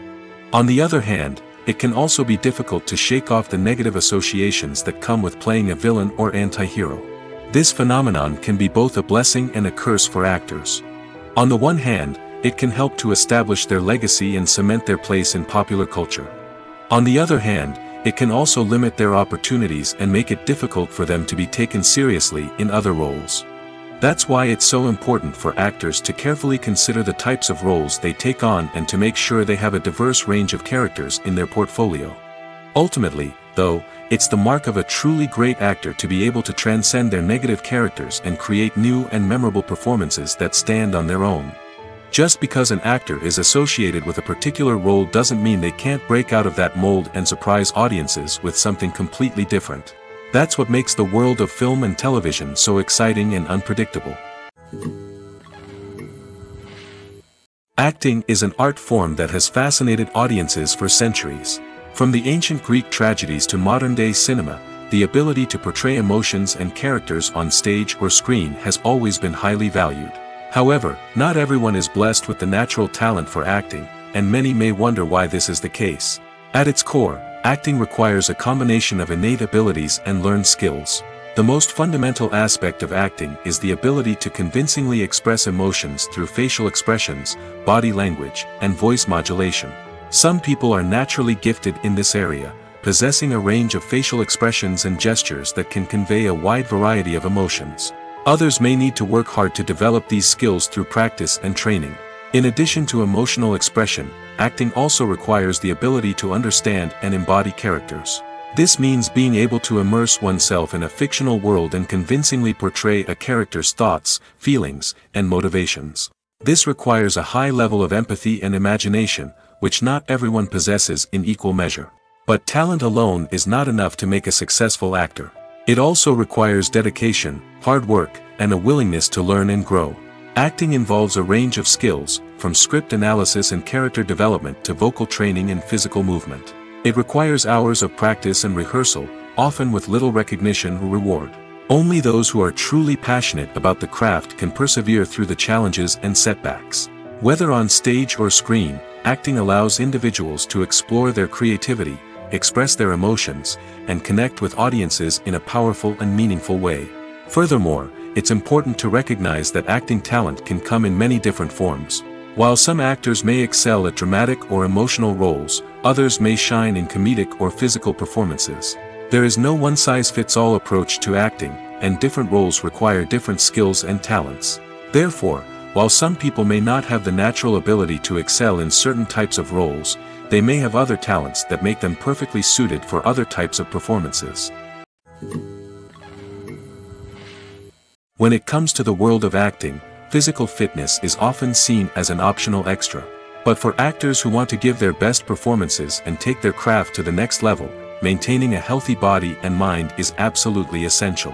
On the other hand, it can also be difficult to shake off the negative associations that come with playing a villain or anti-hero. This phenomenon can be both a blessing and a curse for actors. On the one hand, it can help to establish their legacy and cement their place in popular culture. On the other hand, it can also limit their opportunities and make it difficult for them to be taken seriously in other roles. That's why it's so important for actors to carefully consider the types of roles they take on and to make sure they have a diverse range of characters in their portfolio. Ultimately, though, it's the mark of a truly great actor to be able to transcend their negative characters and create new and memorable performances that stand on their own. Just because an actor is associated with a particular role doesn't mean they can't break out of that mold and surprise audiences with something completely different. That's what makes the world of film and television so exciting and unpredictable. Acting is an art form that has fascinated audiences for centuries. From the ancient Greek tragedies to modern-day cinema, the ability to portray emotions and characters on stage or screen has always been highly valued. However, not everyone is blessed with the natural talent for acting, and many may wonder why this is the case. At its core, acting requires a combination of innate abilities and learned skills. The most fundamental aspect of acting is the ability to convincingly express emotions through facial expressions, body language, and voice modulation. Some people are naturally gifted in this area, possessing a range of facial expressions and gestures that can convey a wide variety of emotions. Others may need to work hard to develop these skills through practice and training. In addition to emotional expression, acting also requires the ability to understand and embody characters. This means being able to immerse oneself in a fictional world and convincingly portray a character's thoughts, feelings, and motivations. This requires a high level of empathy and imagination, which not everyone possesses in equal measure. But talent alone is not enough to make a successful actor. It also requires dedication, hard work, and a willingness to learn and grow. Acting involves a range of skills, from script analysis and character development to vocal training and physical movement. It requires hours of practice and rehearsal, often with little recognition or reward. Only those who are truly passionate about the craft can persevere through the challenges and setbacks. Whether on stage or screen, acting allows individuals to explore their creativity, express their emotions, and connect with audiences in a powerful and meaningful way. Furthermore, it's important to recognize that acting talent can come in many different forms. While some actors may excel at dramatic or emotional roles, others may shine in comedic or physical performances. There is no one-size-fits-all approach to acting, and different roles require different skills and talents. Therefore, while some people may not have the natural ability to excel in certain types of roles, they may have other talents that make them perfectly suited for other types of performances. When it comes to the world of acting, physical fitness is often seen as an optional extra. But for actors who want to give their best performances and take their craft to the next level, maintaining a healthy body and mind is absolutely essential.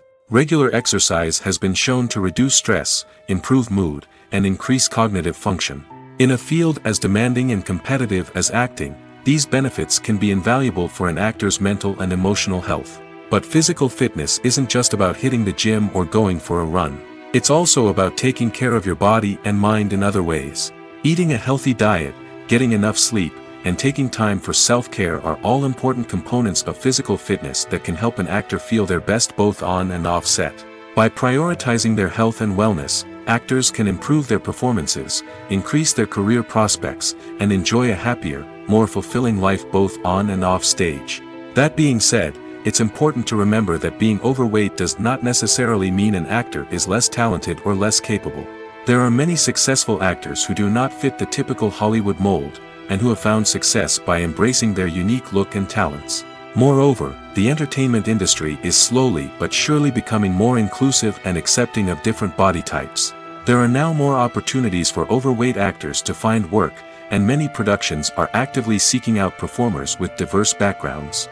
Regular exercise has been shown to reduce stress, improve mood, and increase cognitive function. In a field as demanding and competitive as acting, these benefits can be invaluable for an actor's mental and emotional health. But physical fitness isn't just about hitting the gym or going for a run. It's also about taking care of your body and mind in other ways. Eating a healthy diet, getting enough sleep, and taking time for self-care are all important components of physical fitness that can help an actor feel their best both on and off set. By prioritizing their health and wellness, actors can improve their performances, increase their career prospects, and enjoy a happier, more fulfilling life both on and off stage. That being said, it's important to remember that being overweight does not necessarily mean an actor is less talented or less capable. There are many successful actors who do not fit the typical Hollywood mold, and who have found success by embracing their unique look and talents. Moreover, the entertainment industry is slowly but surely becoming more inclusive and accepting of different body types. There are now more opportunities for overweight actors to find work, and many productions are actively seeking out performers with diverse backgrounds.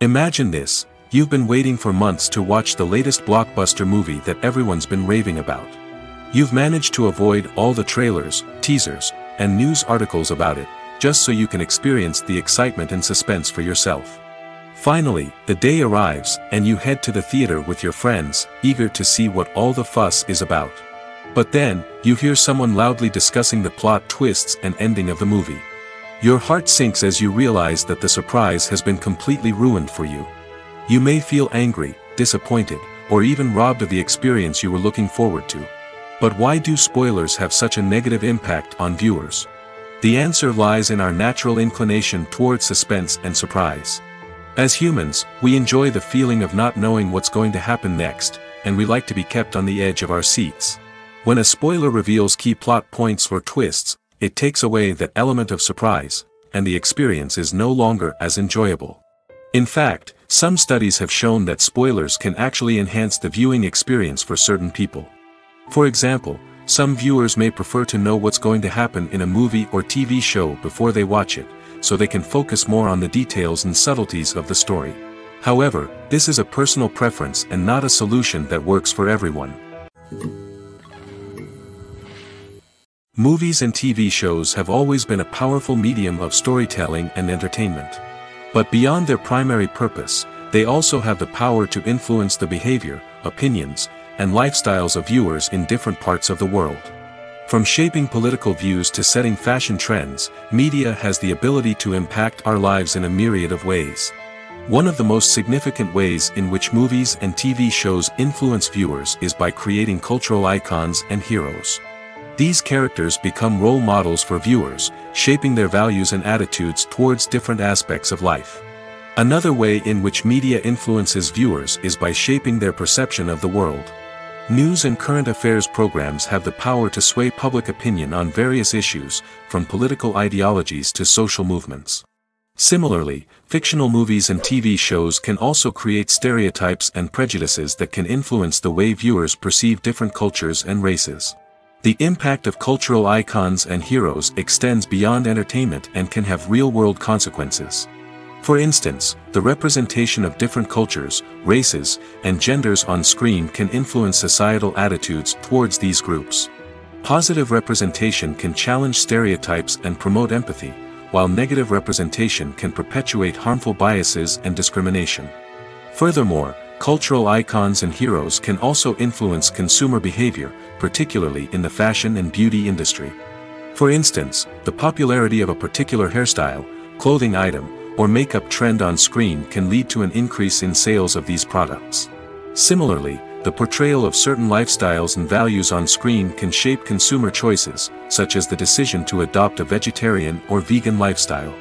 Imagine this, you've been waiting for months to watch the latest blockbuster movie that everyone's been raving about. You've managed to avoid all the trailers, teasers, and news articles about it, just so you can experience the excitement and suspense for yourself. Finally, the day arrives, and you head to the theater with your friends, eager to see what all the fuss is about. But then, you hear someone loudly discussing the plot twists and ending of the movie. Your heart sinks as you realize that the surprise has been completely ruined for you. You may feel angry, disappointed, or even robbed of the experience you were looking forward to. But why do spoilers have such a negative impact on viewers? The answer lies in our natural inclination toward suspense and surprise. As humans, we enjoy the feeling of not knowing what's going to happen next, and we like to be kept on the edge of our seats. When a spoiler reveals key plot points or twists, it takes away that element of surprise, and the experience is no longer as enjoyable. In fact, some studies have shown that spoilers can actually enhance the viewing experience for certain people. For example, some viewers may prefer to know what's going to happen in a movie or TV show before they watch it, so they can focus more on the details and subtleties of the story. However, this is a personal preference and not a solution that works for everyone. Movies and TV shows have always been a powerful medium of storytelling and entertainment. But beyond their primary purpose, they also have the power to influence the behavior, opinions, and lifestyles of viewers in different parts of the world. From shaping political views to setting fashion trends, media has the ability to impact our lives in a myriad of ways. One of the most significant ways in which movies and TV shows influence viewers is by creating cultural icons and heroes. These characters become role models for viewers, shaping their values and attitudes towards different aspects of life. Another way in which media influences viewers is by shaping their perception of the world. News and current affairs programs have the power to sway public opinion on various issues, from political ideologies to social movements. Similarly, fictional movies and TV shows can also create stereotypes and prejudices that can influence the way viewers perceive different cultures and races. The impact of cultural icons and heroes extends beyond entertainment and can have real-world consequences. For instance, the representation of different cultures, races, and genders on screen can influence societal attitudes towards these groups. Positive representation can challenge stereotypes and promote empathy, while negative representation can perpetuate harmful biases and discrimination. Furthermore, cultural icons and heroes can also influence consumer behavior, particularly in the fashion and beauty industry. For instance, the popularity of a particular hairstyle, clothing item, or makeup trend on screen can lead to an increase in sales of these products. Similarly, the portrayal of certain lifestyles and values on screen can shape consumer choices, such as the decision to adopt a vegetarian or vegan lifestyle.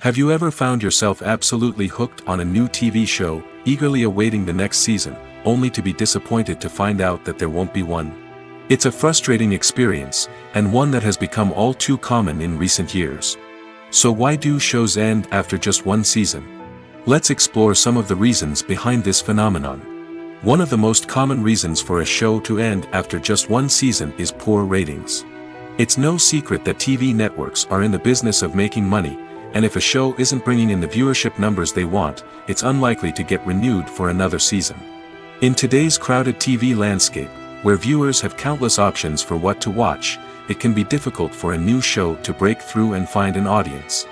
Have you ever found yourself absolutely hooked on a new TV show, eagerly awaiting the next season, only to be disappointed to find out that there won't be one? It's a frustrating experience, and one that has become all too common in recent years. So why do shows end after just one season? Let's explore some of the reasons behind this phenomenon. One of the most common reasons for a show to end after just one season is poor ratings. It's no secret that TV networks are in the business of making money, and if a show isn't bringing in the viewership numbers they want, it's unlikely to get renewed for another season. In today's crowded TV landscape, Where viewers have countless options for what to watch, it can be difficult for a new show to break through and find an audience.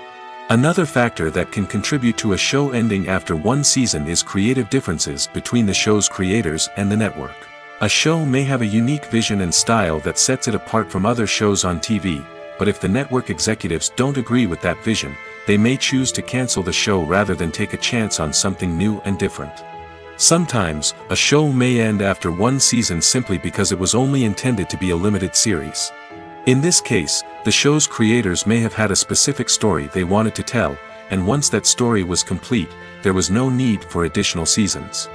Another factor that can contribute to a show ending after one season is creative differences between the show's creators and the network. A show may have a unique vision and style that sets it apart from other shows on TV, but if the network executives don't agree with that vision, they may choose to cancel the show rather than take a chance on something new and different. Sometimes, a show may end after one season simply because it was only intended to be a limited series. In this case, the show's creators may have had a specific story they wanted to tell, and once that story was complete, there was no need for additional seasons.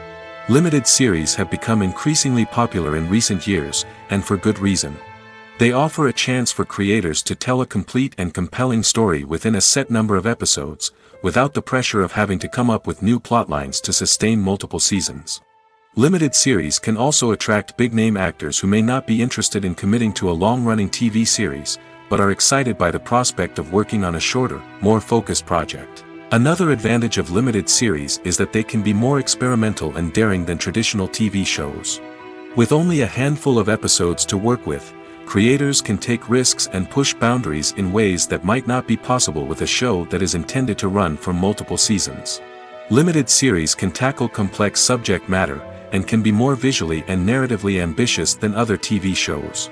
Limited series have become increasingly popular in recent years, and for good reason. They offer a chance for creators to tell a complete and compelling story within a set number of episodes, without the pressure of having to come up with new plotlines to sustain multiple seasons. Limited series can also attract big-name actors who may not be interested in committing to a long-running TV series, but are excited by the prospect of working on a shorter, more focused project. Another advantage of limited series is that they can be more experimental and daring than traditional TV shows. With only a handful of episodes to work with, creators can take risks and push boundaries in ways that might not be possible with a show that is intended to run for multiple seasons. Limited series can tackle complex subject matter, and can be more visually and narratively ambitious than other TV shows.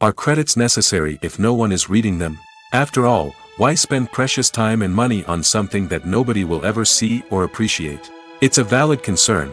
Are credits necessary if no one is reading them? After all, why spend precious time and money on something that nobody will ever see or appreciate? It's a valid concern,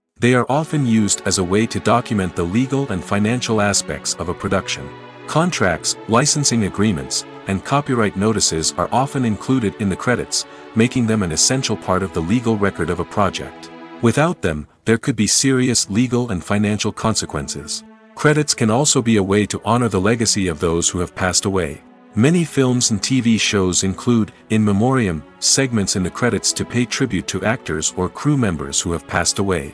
They are often used as a way to document the legal and financial aspects of a production. Contracts, licensing agreements, and copyright notices are often included in the credits, making them an essential part of the legal record of a project. Without them, there could be serious legal and financial consequences. Credits can also be a way to honor the legacy of those who have passed away. Many films and TV shows include, in memoriam, segments in the credits to pay tribute to actors or crew members who have passed away.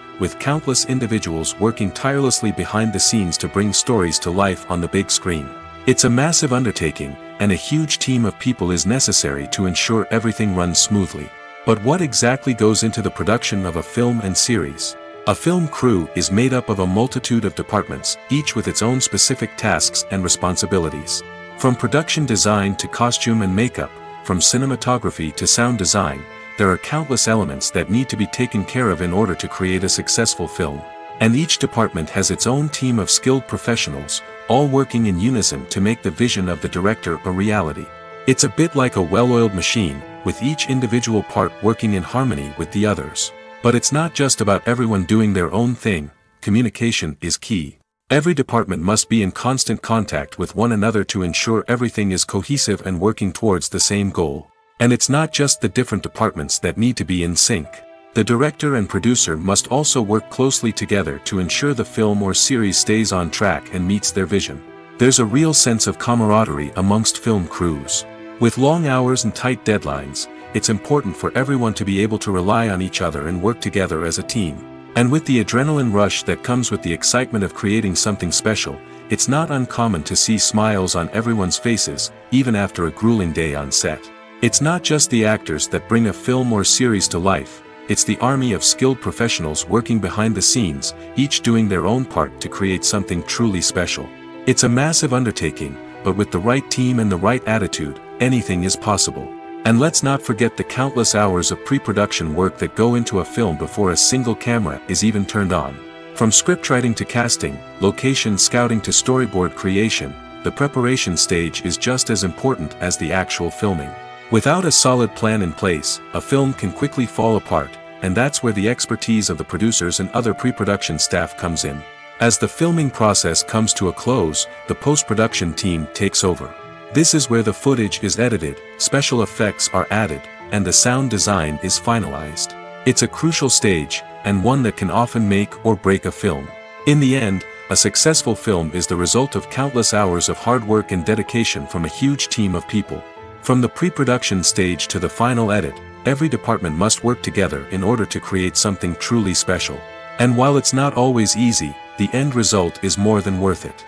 with countless individuals working tirelessly behind the scenes to bring stories to life on the big screen. It's a massive undertaking, and a huge team of people is necessary to ensure everything runs smoothly. But what exactly goes into the production of a film and series? A film crew is made up of a multitude of departments, each with its own specific tasks and responsibilities. From production design to costume and makeup, from cinematography to sound design, there are countless elements that need to be taken care of in order to create a successful film. And each department has its own team of skilled professionals, all working in unison to make the vision of the director a reality. It's a bit like a well-oiled machine, with each individual part working in harmony with the others. But it's not just about everyone doing their own thing, communication is key. Every department must be in constant contact with one another to ensure everything is cohesive and working towards the same goal. And it's not just the different departments that need to be in sync. The director and producer must also work closely together to ensure the film or series stays on track and meets their vision. There's a real sense of camaraderie amongst film crews. With long hours and tight deadlines, it's important for everyone to be able to rely on each other and work together as a team. And with the adrenaline rush that comes with the excitement of creating something special, it's not uncommon to see smiles on everyone's faces, even after a grueling day on set. It's not just the actors that bring a film or series to life, it's the army of skilled professionals working behind the scenes, each doing their own part to create something truly special. It's a massive undertaking, but with the right team and the right attitude, anything is possible. And let's not forget the countless hours of pre-production work that go into a film before a single camera is even turned on. From scriptwriting to casting, location scouting to storyboard creation, the preparation stage is just as important as the actual filming. Without a solid plan in place, a film can quickly fall apart, and that's where the expertise of the producers and other pre-production staff comes in. As the filming process comes to a close, the post-production team takes over. This is where the footage is edited, special effects are added, and the sound design is finalized. It's a crucial stage, and one that can often make or break a film. In the end, a successful film is the result of countless hours of hard work and dedication from a huge team of people. From the pre-production stage to the final edit, every department must work together in order to create something truly special. And while it's not always easy, the end result is more than worth it.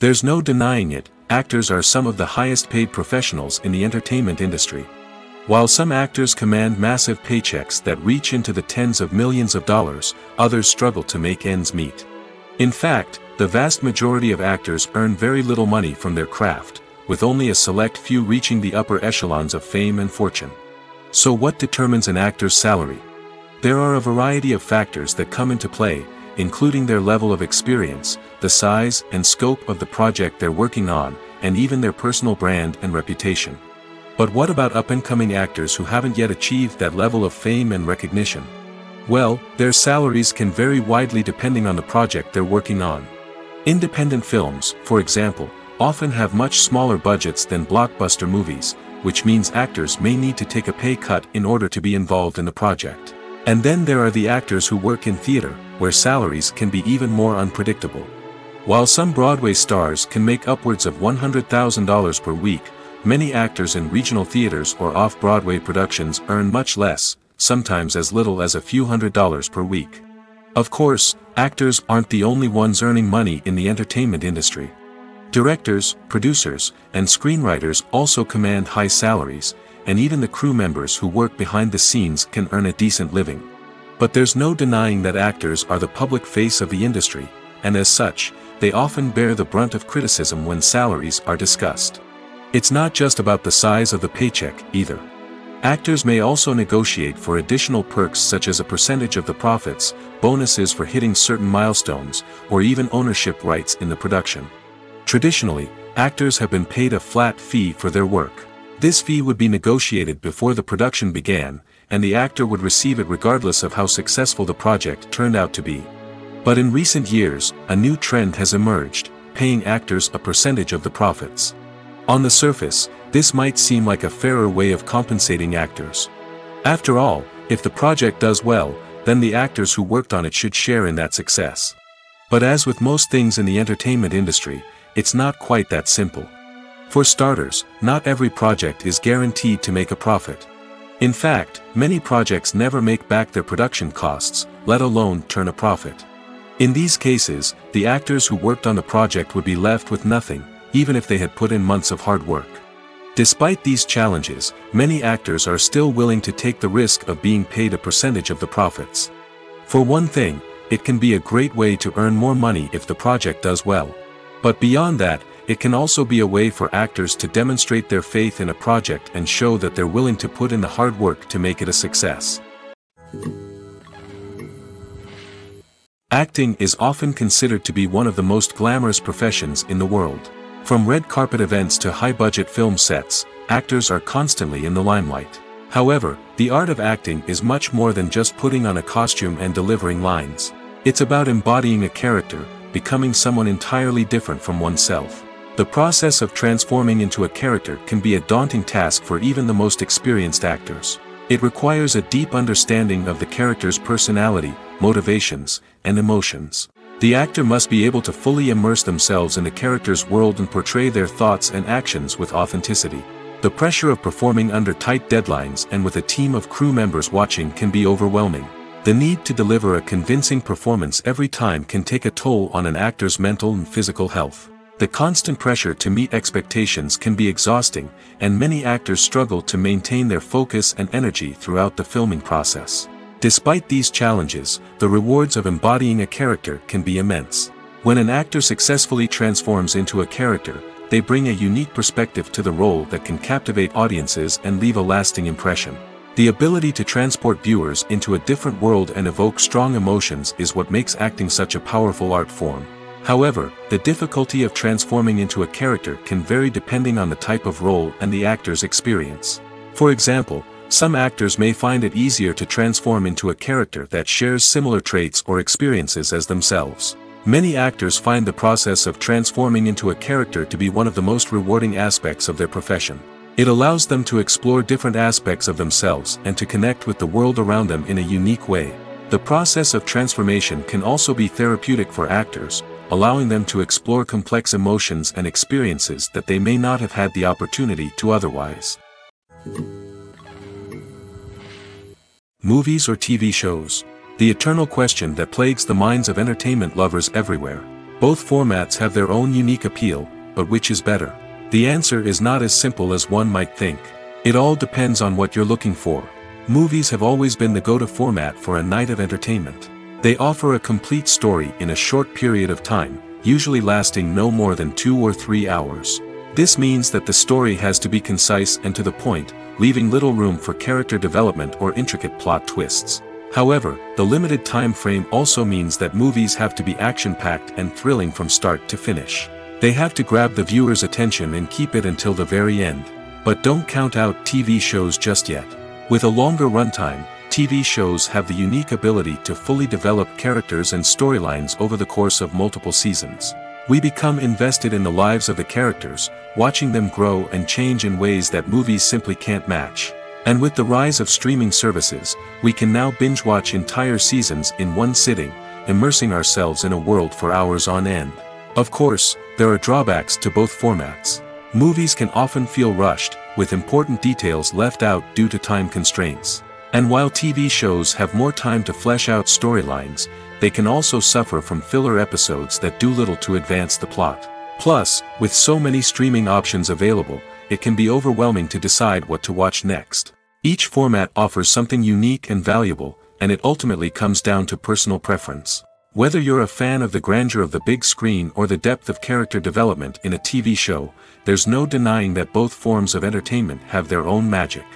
There's no denying it, actors are some of the highest paid professionals in the entertainment industry. While some actors command massive paychecks that reach into the tens of millions of dollars, others struggle to make ends meet. In fact, the vast majority of actors earn very little money from their craft, with only a select few reaching the upper echelons of fame and fortune. So what determines an actor's salary? There are a variety of factors that come into play, including their level of experience, the size and scope of the project they're working on, and even their personal brand and reputation. But what about up-and-coming actors who haven't yet achieved that level of fame and recognition? Well, their salaries can vary widely depending on the project they're working on. Independent films, for example, often have much smaller budgets than blockbuster movies, which means actors may need to take a pay cut in order to be involved in the project. And then there are the actors who work in theater, where salaries can be even more unpredictable. While some Broadway stars can make upwards of $100,000 per week, many actors in regional theaters or off-Broadway productions earn much less, sometimes as little as a few hundred dollars per week. Of course, actors aren't the only ones earning money in the entertainment industry. Directors, producers, and screenwriters also command high salaries, and even the crew members who work behind the scenes can earn a decent living. But there's no denying that actors are the public face of the industry, and as such, they often bear the brunt of criticism when salaries are discussed. It's not just about the size of the paycheck, either. Actors may also negotiate for additional perks such as a percentage of the profits, bonuses for hitting certain milestones, or even ownership rights in the production. Traditionally, actors have been paid a flat fee for their work. This fee would be negotiated before the production began, and the actor would receive it regardless of how successful the project turned out to be. But in recent years, a new trend has emerged, paying actors a percentage of the profits. On the surface, this might seem like a fairer way of compensating actors. After all, if the project does well, then the actors who worked on it should share in that success. But as with most things in the entertainment industry, it's not quite that simple. For starters, not every project is guaranteed to make a profit. In fact, many projects never make back their production costs, let alone turn a profit. In these cases, the actors who worked on the project would be left with nothing, even if they had put in months of hard work. Despite these challenges, many actors are still willing to take the risk of being paid a percentage of the profits. For one thing, it can be a great way to earn more money if the project does well. But beyond that, it can also be a way for actors to demonstrate their faith in a project and show that they're willing to put in the hard work to make it a success. Acting is often considered to be one of the most glamorous professions in the world. From red carpet events to high-budget film sets, actors are constantly in the limelight. However, the art of acting is much more than just putting on a costume and delivering lines. It's about embodying a character, becoming someone entirely different from oneself. The process of transforming into a character can be a daunting task for even the most experienced actors. It requires a deep understanding of the character's personality, motivations, and emotions. The actor must be able to fully immerse themselves in the character's world and portray their thoughts and actions with authenticity. The pressure of performing under tight deadlines and with a team of crew members watching can be overwhelming. The need to deliver a convincing performance every time can take a toll on an actor's mental and physical health. The constant pressure to meet expectations can be exhausting, and many actors struggle to maintain their focus and energy throughout the filming process. Despite these challenges, the rewards of embodying a character can be immense. When an actor successfully transforms into a character, they bring a unique perspective to the role that can captivate audiences and leave a lasting impression. The ability to transport viewers into a different world and evoke strong emotions is what makes acting such a powerful art form. However, the difficulty of transforming into a character can vary depending on the type of role and the actor's experience. For example, some actors may find it easier to transform into a character that shares similar traits or experiences as themselves. Many actors find the process of transforming into a character to be one of the most rewarding aspects of their profession. It allows them to explore different aspects of themselves and to connect with the world around them in a unique way. The process of transformation can also be therapeutic for actors, allowing them to explore complex emotions and experiences that they may not have had the opportunity to otherwise. Movies or TV shows? The eternal question that plagues the minds of entertainment lovers everywhere. Both formats have their own unique appeal, but which is better? The answer is not as simple as one might think. It all depends on what you're looking for. Movies have always been the go-to format for a night of entertainment. They offer a complete story in a short period of time, usually lasting no more than two or three hours. This means that the story has to be concise and to the point, leaving little room for character development or intricate plot twists. However, the limited time frame also means that movies have to be action-packed and thrilling from start to finish. They have to grab the viewer's attention and keep it until the very end. But don't count out TV shows just yet. With a longer runtime, TV shows have the unique ability to fully develop characters and storylines over the course of multiple seasons. We become invested in the lives of the characters, watching them grow and change in ways that movies simply can't match. And with the rise of streaming services, we can now binge-watch entire seasons in one sitting, immersing ourselves in a world for hours on end. Of course, there are drawbacks to both formats. Movies can often feel rushed, with important details left out due to time constraints. And while TV shows have more time to flesh out storylines, they can also suffer from filler episodes that do little to advance the plot. Plus, with so many streaming options available, it can be overwhelming to decide what to watch next. Each format offers something unique and valuable, and it ultimately comes down to personal preference. Whether you're a fan of the grandeur of the big screen or the depth of character development in a TV show, there's no denying that both forms of entertainment have their own magic.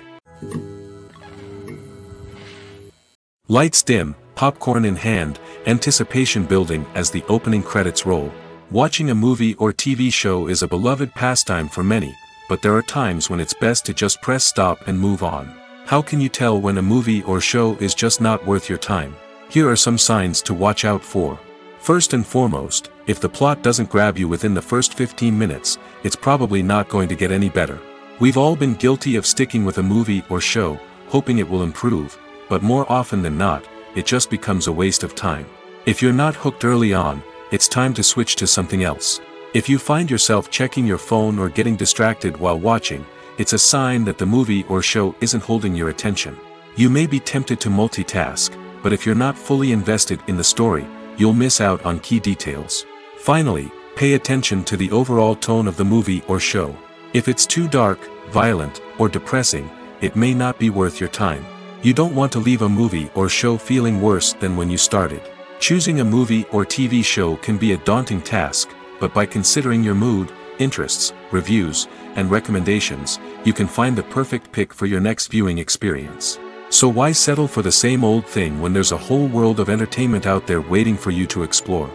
Lights dim, popcorn in hand, anticipation building as the opening credits roll. Watching a movie or TV show is a beloved pastime for many, but there are times when it's best to just press stop and move on. How can you tell when a movie or show is just not worth your time? Here are some signs to watch out for. First and foremost, if the plot doesn't grab you within the first 15 minutes, it's probably not going to get any better. We've all been guilty of sticking with a movie or show, hoping it will improve, but more often than not, it just becomes a waste of time. If you're not hooked early on, it's time to switch to something else. If you find yourself checking your phone or getting distracted while watching, it's a sign that the movie or show isn't holding your attention. You may be tempted to multitask, but if you're not fully invested in the story, you'll miss out on key details. Finally, pay attention to the overall tone of the movie or show. If it's too dark, violent, or depressing, it may not be worth your time. You don't want to leave a movie or show feeling worse than when you started. Choosing a movie or TV show can be a daunting task, but by considering your mood, interests, reviews, and recommendations, you can find the perfect pick for your next viewing experience. So why settle for the same old thing when there's a whole world of entertainment out there waiting for you to explore?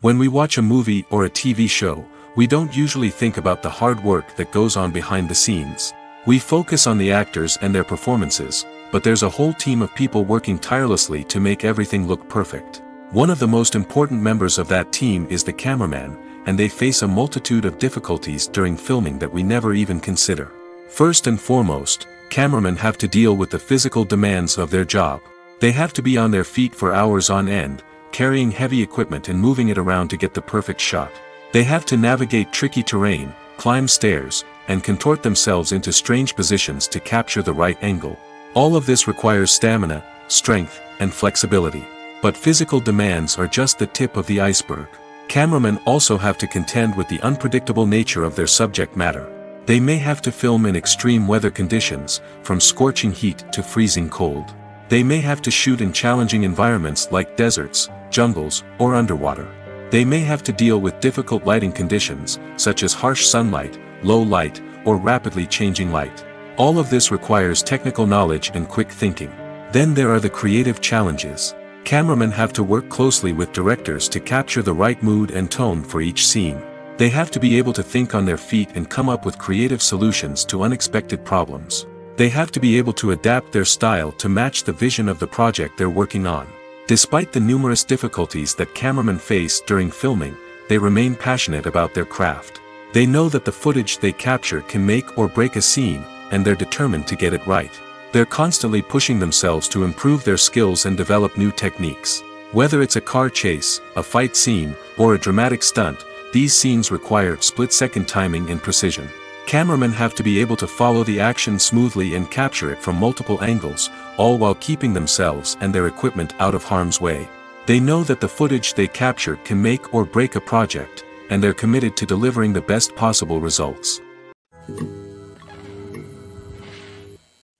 When we watch a movie or a TV show, we don't usually think about the hard work that goes on behind the scenes. We focus on the actors and their performances, but there's a whole team of people working tirelessly to make everything look perfect. One of the most important members of that team is the cameraman, and they face a multitude of difficulties during filming that we never even consider. First and foremost, cameramen have to deal with the physical demands of their job. They have to be on their feet for hours on end, carrying heavy equipment and moving it around to get the perfect shot. They have to navigate tricky terrain, climb stairs, and contort themselves into strange positions to capture the right angle. All of this requires stamina, strength, and flexibility. But physical demands are just the tip of the iceberg. Cameramen also have to contend with the unpredictable nature of their subject matter. They may have to film in extreme weather conditions, from scorching heat to freezing cold. They may have to shoot in challenging environments like deserts, jungles, or underwater. They may have to deal with difficult lighting conditions, such as harsh sunlight, low light, or rapidly changing light. All of this requires technical knowledge and quick thinking. Then there are the creative challenges. Cameramen have to work closely with directors to capture the right mood and tone for each scene. They have to be able to think on their feet and come up with creative solutions to unexpected problems. They have to be able to adapt their style to match the vision of the project they're working on. Despite the numerous difficulties that cameramen face during filming, they remain passionate about their craft. They know that the footage they capture can make or break a scene, and they're determined to get it right. They're constantly pushing themselves to improve their skills and develop new techniques. Whether it's a car chase, a fight scene, or a dramatic stunt, these scenes require split-second timing and precision. Cameramen have to be able to follow the action smoothly and capture it from multiple angles, all while keeping themselves and their equipment out of harm's way. They know that the footage they capture can make or break a project, and they're committed to delivering the best possible results.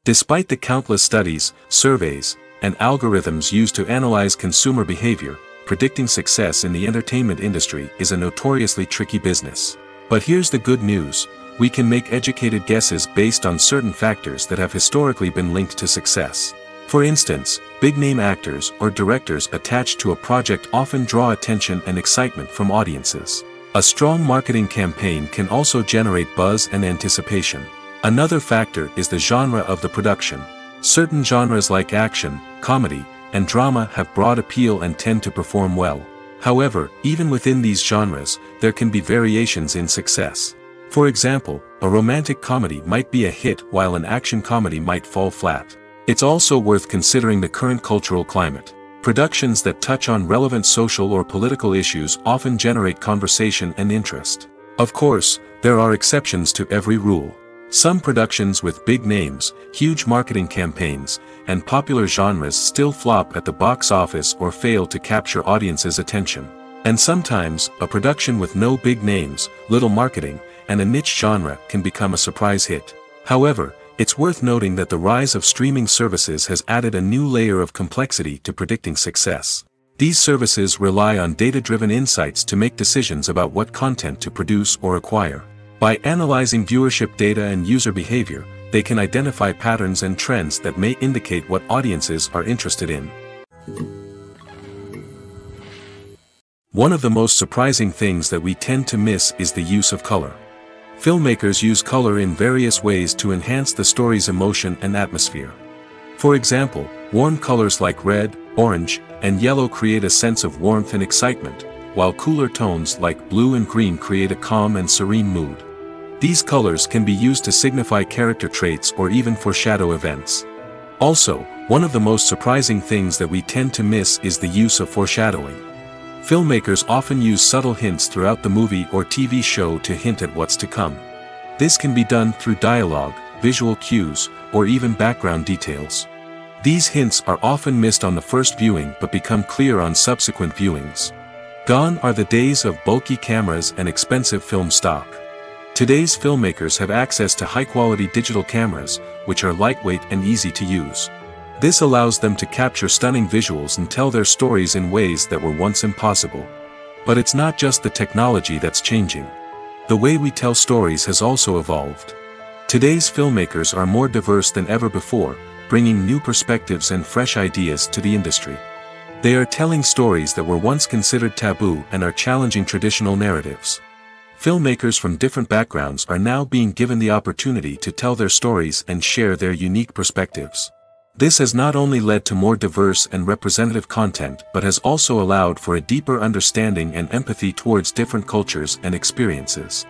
Despite the countless studies, surveys, and algorithms used to analyze consumer behavior, predicting success in the entertainment industry is a notoriously tricky business. But here's the good news, we can make educated guesses based on certain factors that have historically been linked to success. For instance, big-name actors or directors attached to a project often draw attention and excitement from audiences. A strong marketing campaign can also generate buzz and anticipation. Another factor is the genre of the production. Certain genres like action, comedy, and drama have broad appeal and tend to perform well. However, even within these genres, there can be variations in success. For example, a romantic comedy might be a hit while an action comedy might fall flat. It's also worth considering the current cultural climate. Productions that touch on relevant social or political issues often generate conversation and interest. Of course, there are exceptions to every rule. Some productions with big names, huge marketing campaigns, and popular genres still flop at the box office or fail to capture audiences' attention. And sometimes, a production with no big names, little marketing, and a niche genre can become a surprise hit. However, it's worth noting that the rise of streaming services has added a new layer of complexity to predicting success. These services rely on data-driven insights to make decisions about what content to produce or acquire. By analyzing viewership data and user behavior, they can identify patterns and trends that may indicate what audiences are interested in. One of the most surprising things that we tend to miss is the use of color. Filmmakers use color in various ways to enhance the story's emotion and atmosphere. For example, warm colors like red, orange, and yellow create a sense of warmth and excitement, while cooler tones like blue and green create a calm and serene mood. These colors can be used to signify character traits or even foreshadow events. Also, one of the most surprising things that we tend to miss is the use of foreshadowing. Filmmakers often use subtle hints throughout the movie or TV show to hint at what's to come. This can be done through dialogue, visual cues, or even background details. These hints are often missed on the first viewing but become clear on subsequent viewings. Gone are the days of bulky cameras and expensive film stock. Today's filmmakers have access to high-quality digital cameras, which are lightweight and easy to use. This allows them to capture stunning visuals and tell their stories in ways that were once impossible. But it's not just the technology that's changing. The way we tell stories has also evolved. Today's filmmakers are more diverse than ever before, bringing new perspectives and fresh ideas to the industry. They are telling stories that were once considered taboo and are challenging traditional narratives. Filmmakers from different backgrounds are now being given the opportunity to tell their stories and share their unique perspectives. This has not only led to more diverse and representative content but has also allowed for a deeper understanding and empathy towards different cultures and experiences.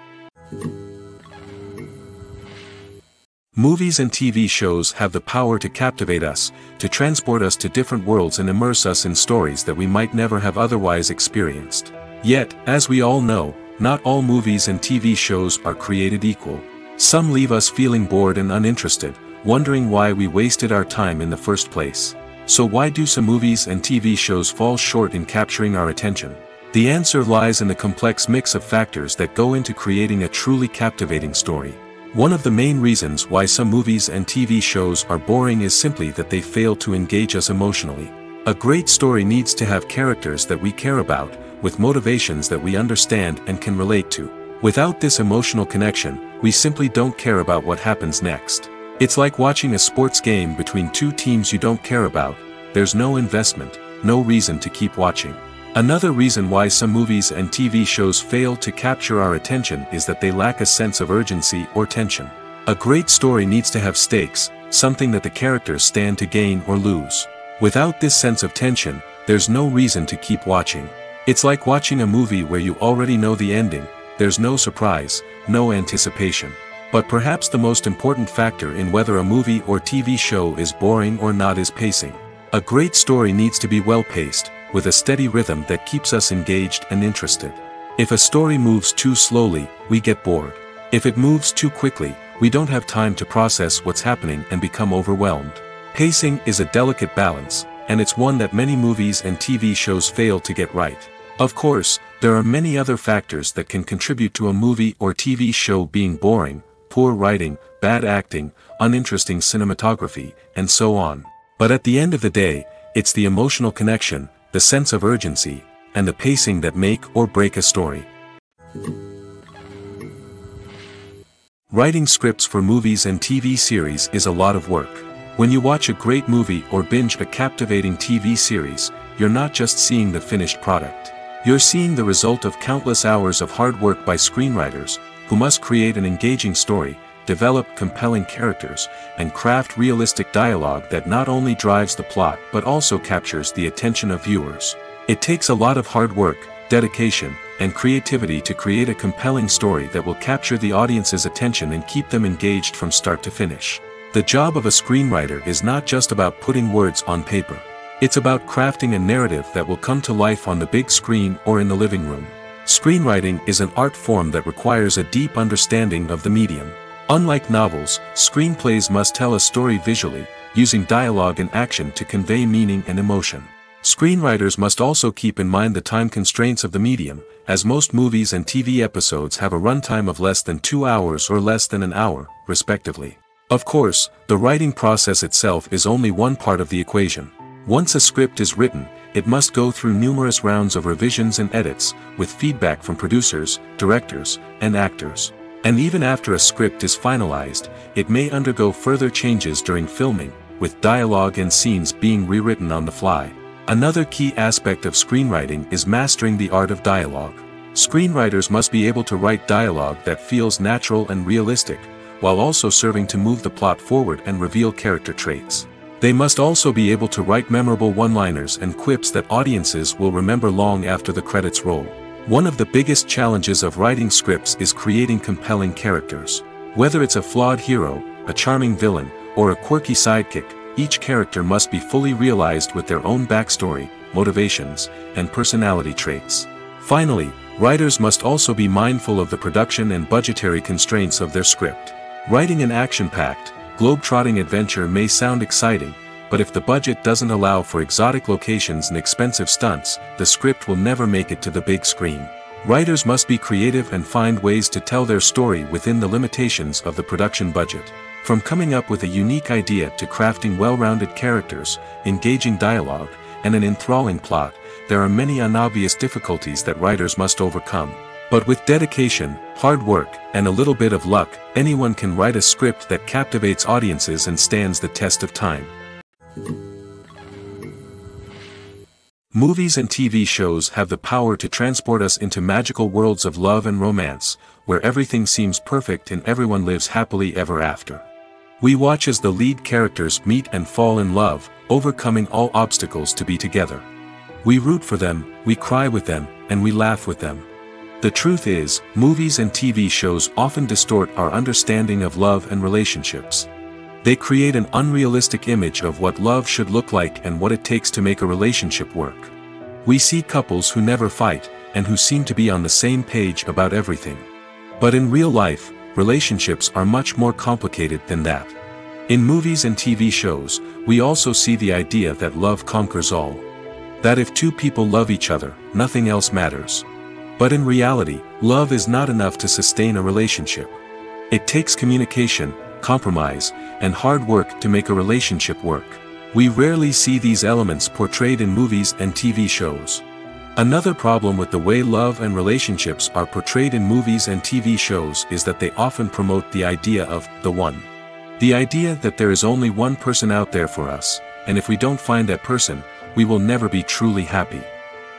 Movies and TV shows have the power to captivate us, to transport us to different worlds and immerse us in stories that we might never have otherwise experienced. Yet, as we all know, not all movies and TV shows are created equal. Some leave us feeling bored and uninterested, wondering why we wasted our time in the first place. So why do some movies and TV shows fall short in capturing our attention? The answer lies in the complex mix of factors that go into creating a truly captivating story. One of the main reasons why some movies and TV shows are boring is simply that they fail to engage us emotionally. A great story needs to have characters that we care about, with motivations that we understand and can relate to. Without this emotional connection, we simply don't care about what happens next. It's like watching a sports game between two teams you don't care about, there's no investment, no reason to keep watching. Another reason why some movies and TV shows fail to capture our attention is that they lack a sense of urgency or tension. A great story needs to have stakes, something that the characters stand to gain or lose. Without this sense of tension, there's no reason to keep watching. It's like watching a movie where you already know the ending, there's no surprise, no anticipation. But perhaps the most important factor in whether a movie or TV show is boring or not is pacing. A great story needs to be well paced, with a steady rhythm that keeps us engaged and interested. If a story moves too slowly, we get bored. If it moves too quickly, we don't have time to process what's happening and become overwhelmed. Pacing is a delicate balance, and it's one that many movies and TV shows fail to get right. Of course, there are many other factors that can contribute to a movie or TV show being boring, poor writing, bad acting, uninteresting cinematography, and so on. But at the end of the day, it's the emotional connection, the sense of urgency, and the pacing that make or break a story. Writing scripts for movies and TV series is a lot of work. When you watch a great movie or binge a captivating TV series, you're not just seeing the finished product. You're seeing the result of countless hours of hard work by screenwriters, who must create an engaging story, develop compelling characters, and craft realistic dialogue that not only drives the plot but also captures the attention of viewers. It takes a lot of hard work, dedication, and creativity to create a compelling story that will capture the audience's attention and keep them engaged from start to finish. The job of a screenwriter is not just about putting words on paper. It's about crafting a narrative that will come to life on the big screen or in the living room. Screenwriting is an art form that requires a deep understanding of the medium. Unlike novels, screenplays must tell a story visually, using dialogue and action to convey meaning and emotion. Screenwriters must also keep in mind the time constraints of the medium, as most movies and TV episodes have a runtime of less than two hours or less than an hour, respectively. Of course, the writing process itself is only one part of the equation. Once a script is written, it must go through numerous rounds of revisions and edits, with feedback from producers, directors, and actors. And even after a script is finalized, it may undergo further changes during filming, with dialogue and scenes being rewritten on the fly. Another key aspect of screenwriting is mastering the art of dialogue. Screenwriters must be able to write dialogue that feels natural and realistic, while also serving to move the plot forward and reveal character traits. They must also be able to write memorable one-liners and quips that audiences will remember long after the credits roll. One of the biggest challenges of writing scripts is creating compelling characters. Whether it's a flawed hero, a charming villain, or a quirky sidekick, each character must be fully realized with their own backstory, motivations, and personality traits. Finally, writers must also be mindful of the production and budgetary constraints of their script. Writing an action-packed, globe-trotting adventure may sound exciting, but if the budget doesn't allow for exotic locations and expensive stunts, the script will never make it to the big screen. Writers must be creative and find ways to tell their story within the limitations of the production budget. From coming up with a unique idea to crafting well-rounded characters, engaging dialogue, and an enthralling plot, there are many unobvious difficulties that writers must overcome. But with dedication, hard work, and a little bit of luck, anyone can write a script that captivates audiences and stands the test of time. Movies and TV shows have the power to transport us into magical worlds of love and romance, where everything seems perfect and everyone lives happily ever after. We watch as the lead characters meet and fall in love, overcoming all obstacles to be together. We root for them, we cry with them, and we laugh with them. The truth is, movies and TV shows often distort our understanding of love and relationships. They create an unrealistic image of what love should look like and what it takes to make a relationship work. We see couples who never fight, and who seem to be on the same page about everything. But in real life, relationships are much more complicated than that. In movies and TV shows, we also see the idea that love conquers all. That if two people love each other, nothing else matters. But in reality, love is not enough to sustain a relationship. It takes communication, compromise, and hard work to make a relationship work. We rarely see these elements portrayed in movies and TV shows. Another problem with the way love and relationships are portrayed in movies and TV shows is that they often promote the idea of the one. The idea that there is only one person out there for us, and if we don't find that person, we will never be truly happy.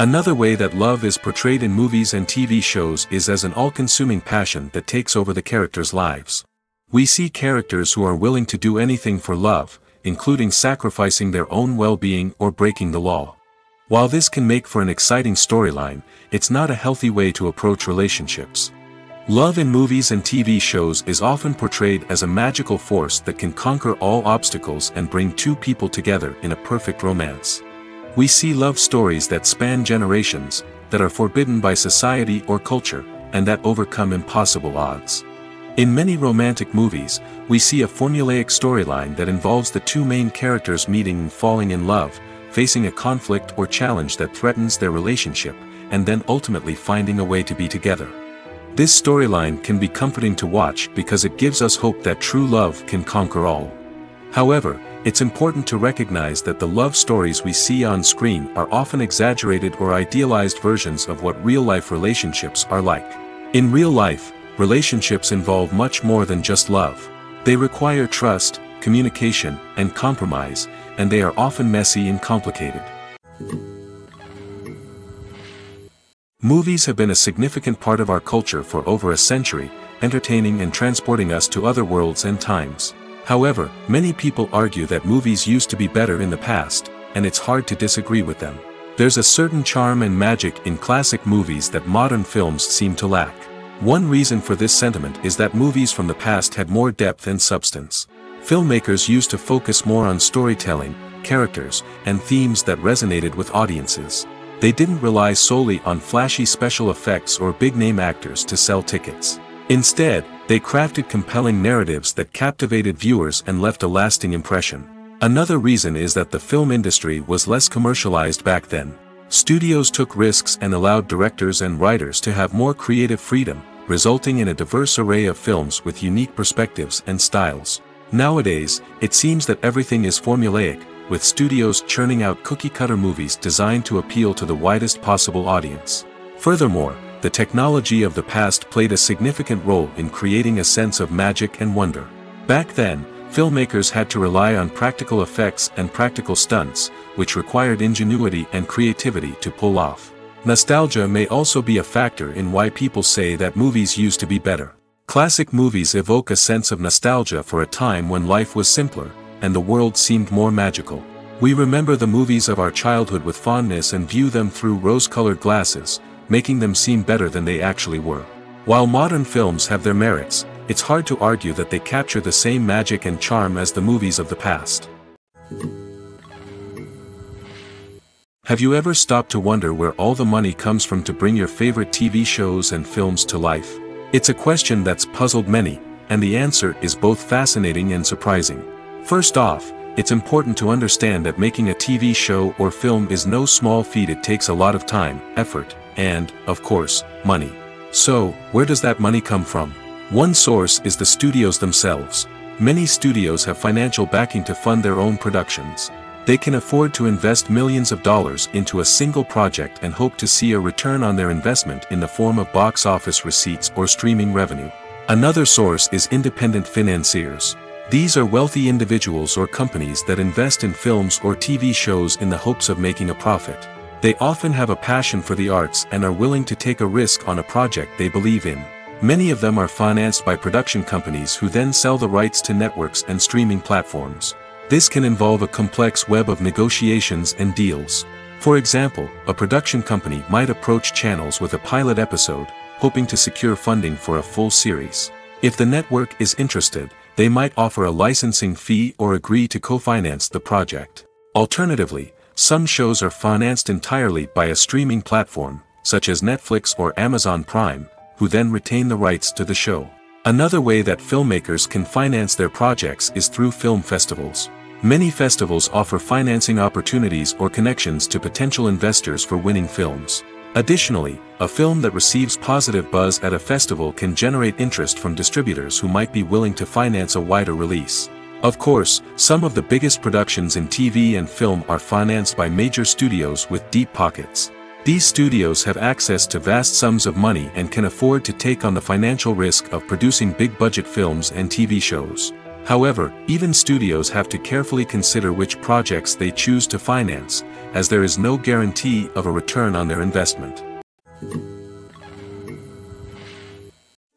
Another way that love is portrayed in movies and TV shows is as an all-consuming passion that takes over the characters' lives. We see characters who are willing to do anything for love, including sacrificing their own well-being or breaking the law. While this can make for an exciting storyline, it's not a healthy way to approach relationships. Love in movies and TV shows is often portrayed as a magical force that can conquer all obstacles and bring two people together in a perfect romance. We see love stories that span generations, that are forbidden by society or culture, and that overcome impossible odds. In many romantic movies, we see a formulaic storyline that involves the two main characters meeting and falling in love, facing a conflict or challenge that threatens their relationship, and then ultimately finding a way to be together. This storyline can be comforting to watch because it gives us hope that true love can conquer all. However, it's important to recognize that the love stories we see on screen are often exaggerated or idealized versions of what real-life relationships are like. In real life, relationships involve much more than just love. They require trust, communication, and compromise, and they are often messy and complicated. Movies have been a significant part of our culture for over a century, entertaining and transporting us to other worlds and times. However, many people argue that movies used to be better in the past, and it's hard to disagree with them. There's a certain charm and magic in classic movies that modern films seem to lack. One reason for this sentiment is that movies from the past had more depth and substance. Filmmakers used to focus more on storytelling, characters, and themes that resonated with audiences. They didn't rely solely on flashy special effects or big-name actors to sell tickets. Instead, they crafted compelling narratives that captivated viewers and left a lasting impression. Another reason is that the film industry was less commercialized back then. Studios took risks and allowed directors and writers to have more creative freedom, resulting in a diverse array of films with unique perspectives and styles. Nowadays, it seems that everything is formulaic, with studios churning out cookie-cutter movies designed to appeal to the widest possible audience. Furthermore, the technology of the past played a significant role in creating a sense of magic and wonder. Back then, filmmakers had to rely on practical effects and practical stunts, which required ingenuity and creativity to pull off. Nostalgia may also be a factor in why people say that movies used to be better. Classic movies evoke a sense of nostalgia for a time when life was simpler, and the world seemed more magical. We remember the movies of our childhood with fondness and view them through rose-colored glasses, making them seem better than they actually were. While modern films have their merits, it's hard to argue that they capture the same magic and charm as the movies of the past. Have you ever stopped to wonder where all the money comes from to bring your favorite TV shows and films to life? It's a question that's puzzled many, and the answer is both fascinating and surprising. First off, it's important to understand that making a TV show or film is no small feat it takes a lot of time, effort, and, of course, money. So, where does that money come from? One source is the studios themselves. Many studios have financial backing to fund their own productions. They can afford to invest millions of dollars into a single project and hope to see a return on their investment in the form of box office receipts or streaming revenue. Another source is independent financiers. These are wealthy individuals or companies that invest in films or TV shows in the hopes of making a profit. They often have a passion for the arts and are willing to take a risk on a project they believe in. Many of them are financed by production companies who then sell the rights to networks and streaming platforms. This can involve a complex web of negotiations and deals. For example, a production company might approach channels with a pilot episode, hoping to secure funding for a full series. If the network is interested, they might offer a licensing fee or agree to co-finance the project. Alternatively, some shows are financed entirely by a streaming platform, such as Netflix or Amazon Prime, who then retain the rights to the show. Another way that filmmakers can finance their projects is through film festivals. Many festivals offer financing opportunities or connections to potential investors for winning films. Additionally, a film that receives positive buzz at a festival can generate interest from distributors who might be willing to finance a wider release. Of course, some of the biggest productions in TV and film are financed by major studios with deep pockets. These studios have access to vast sums of money and can afford to take on the financial risk of producing big-budget films and TV shows. However, even studios have to carefully consider which projects they choose to finance, as there is no guarantee of a return on their investment.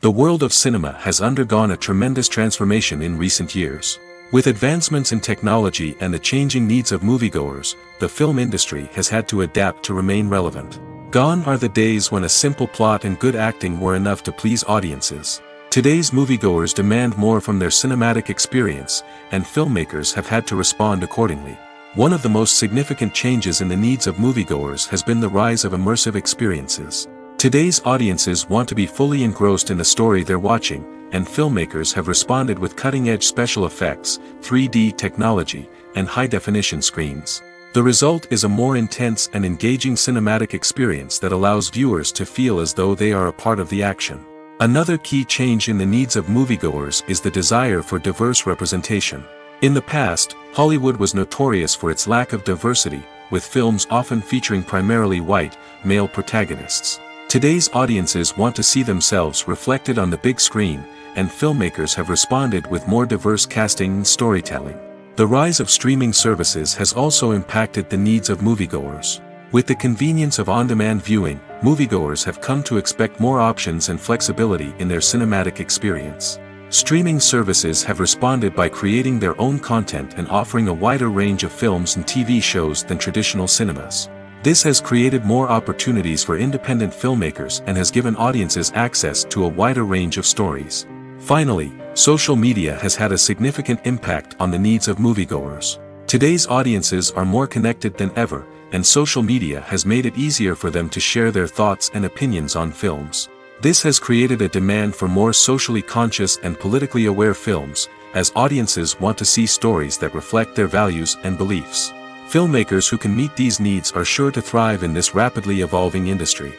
The world of cinema has undergone a tremendous transformation in recent years. With advancements in technology and the changing needs of moviegoers, the film industry has had to adapt to remain relevant. Gone are the days when a simple plot and good acting were enough to please audiences. Today's moviegoers demand more from their cinematic experience, and filmmakers have had to respond accordingly. One of the most significant changes in the needs of moviegoers has been the rise of immersive experiences. Today's audiences want to be fully engrossed in the story they're watching, and filmmakers have responded with cutting-edge special effects, 3D technology, and high-definition screens. The result is a more intense and engaging cinematic experience that allows viewers to feel as though they are a part of the action. Another key change in the needs of moviegoers is the desire for diverse representation. In the past, Hollywood was notorious for its lack of diversity, with films often featuring primarily white, male protagonists. Today's audiences want to see themselves reflected on the big screen, and filmmakers have responded with more diverse casting and storytelling. The rise of streaming services has also impacted the needs of moviegoers. With the convenience of on-demand viewing, moviegoers have come to expect more options and flexibility in their cinematic experience. Streaming services have responded by creating their own content and offering a wider range of films and TV shows than traditional cinemas. This has created more opportunities for independent filmmakers and has given audiences access to a wider range of stories. Finally, social media has had a significant impact on the needs of moviegoers. Today's audiences are more connected than ever, and social media has made it easier for them to share their thoughts and opinions on films. This has created a demand for more socially conscious and politically aware films, as audiences want to see stories that reflect their values and beliefs. Filmmakers who can meet these needs are sure to thrive in this rapidly evolving industry.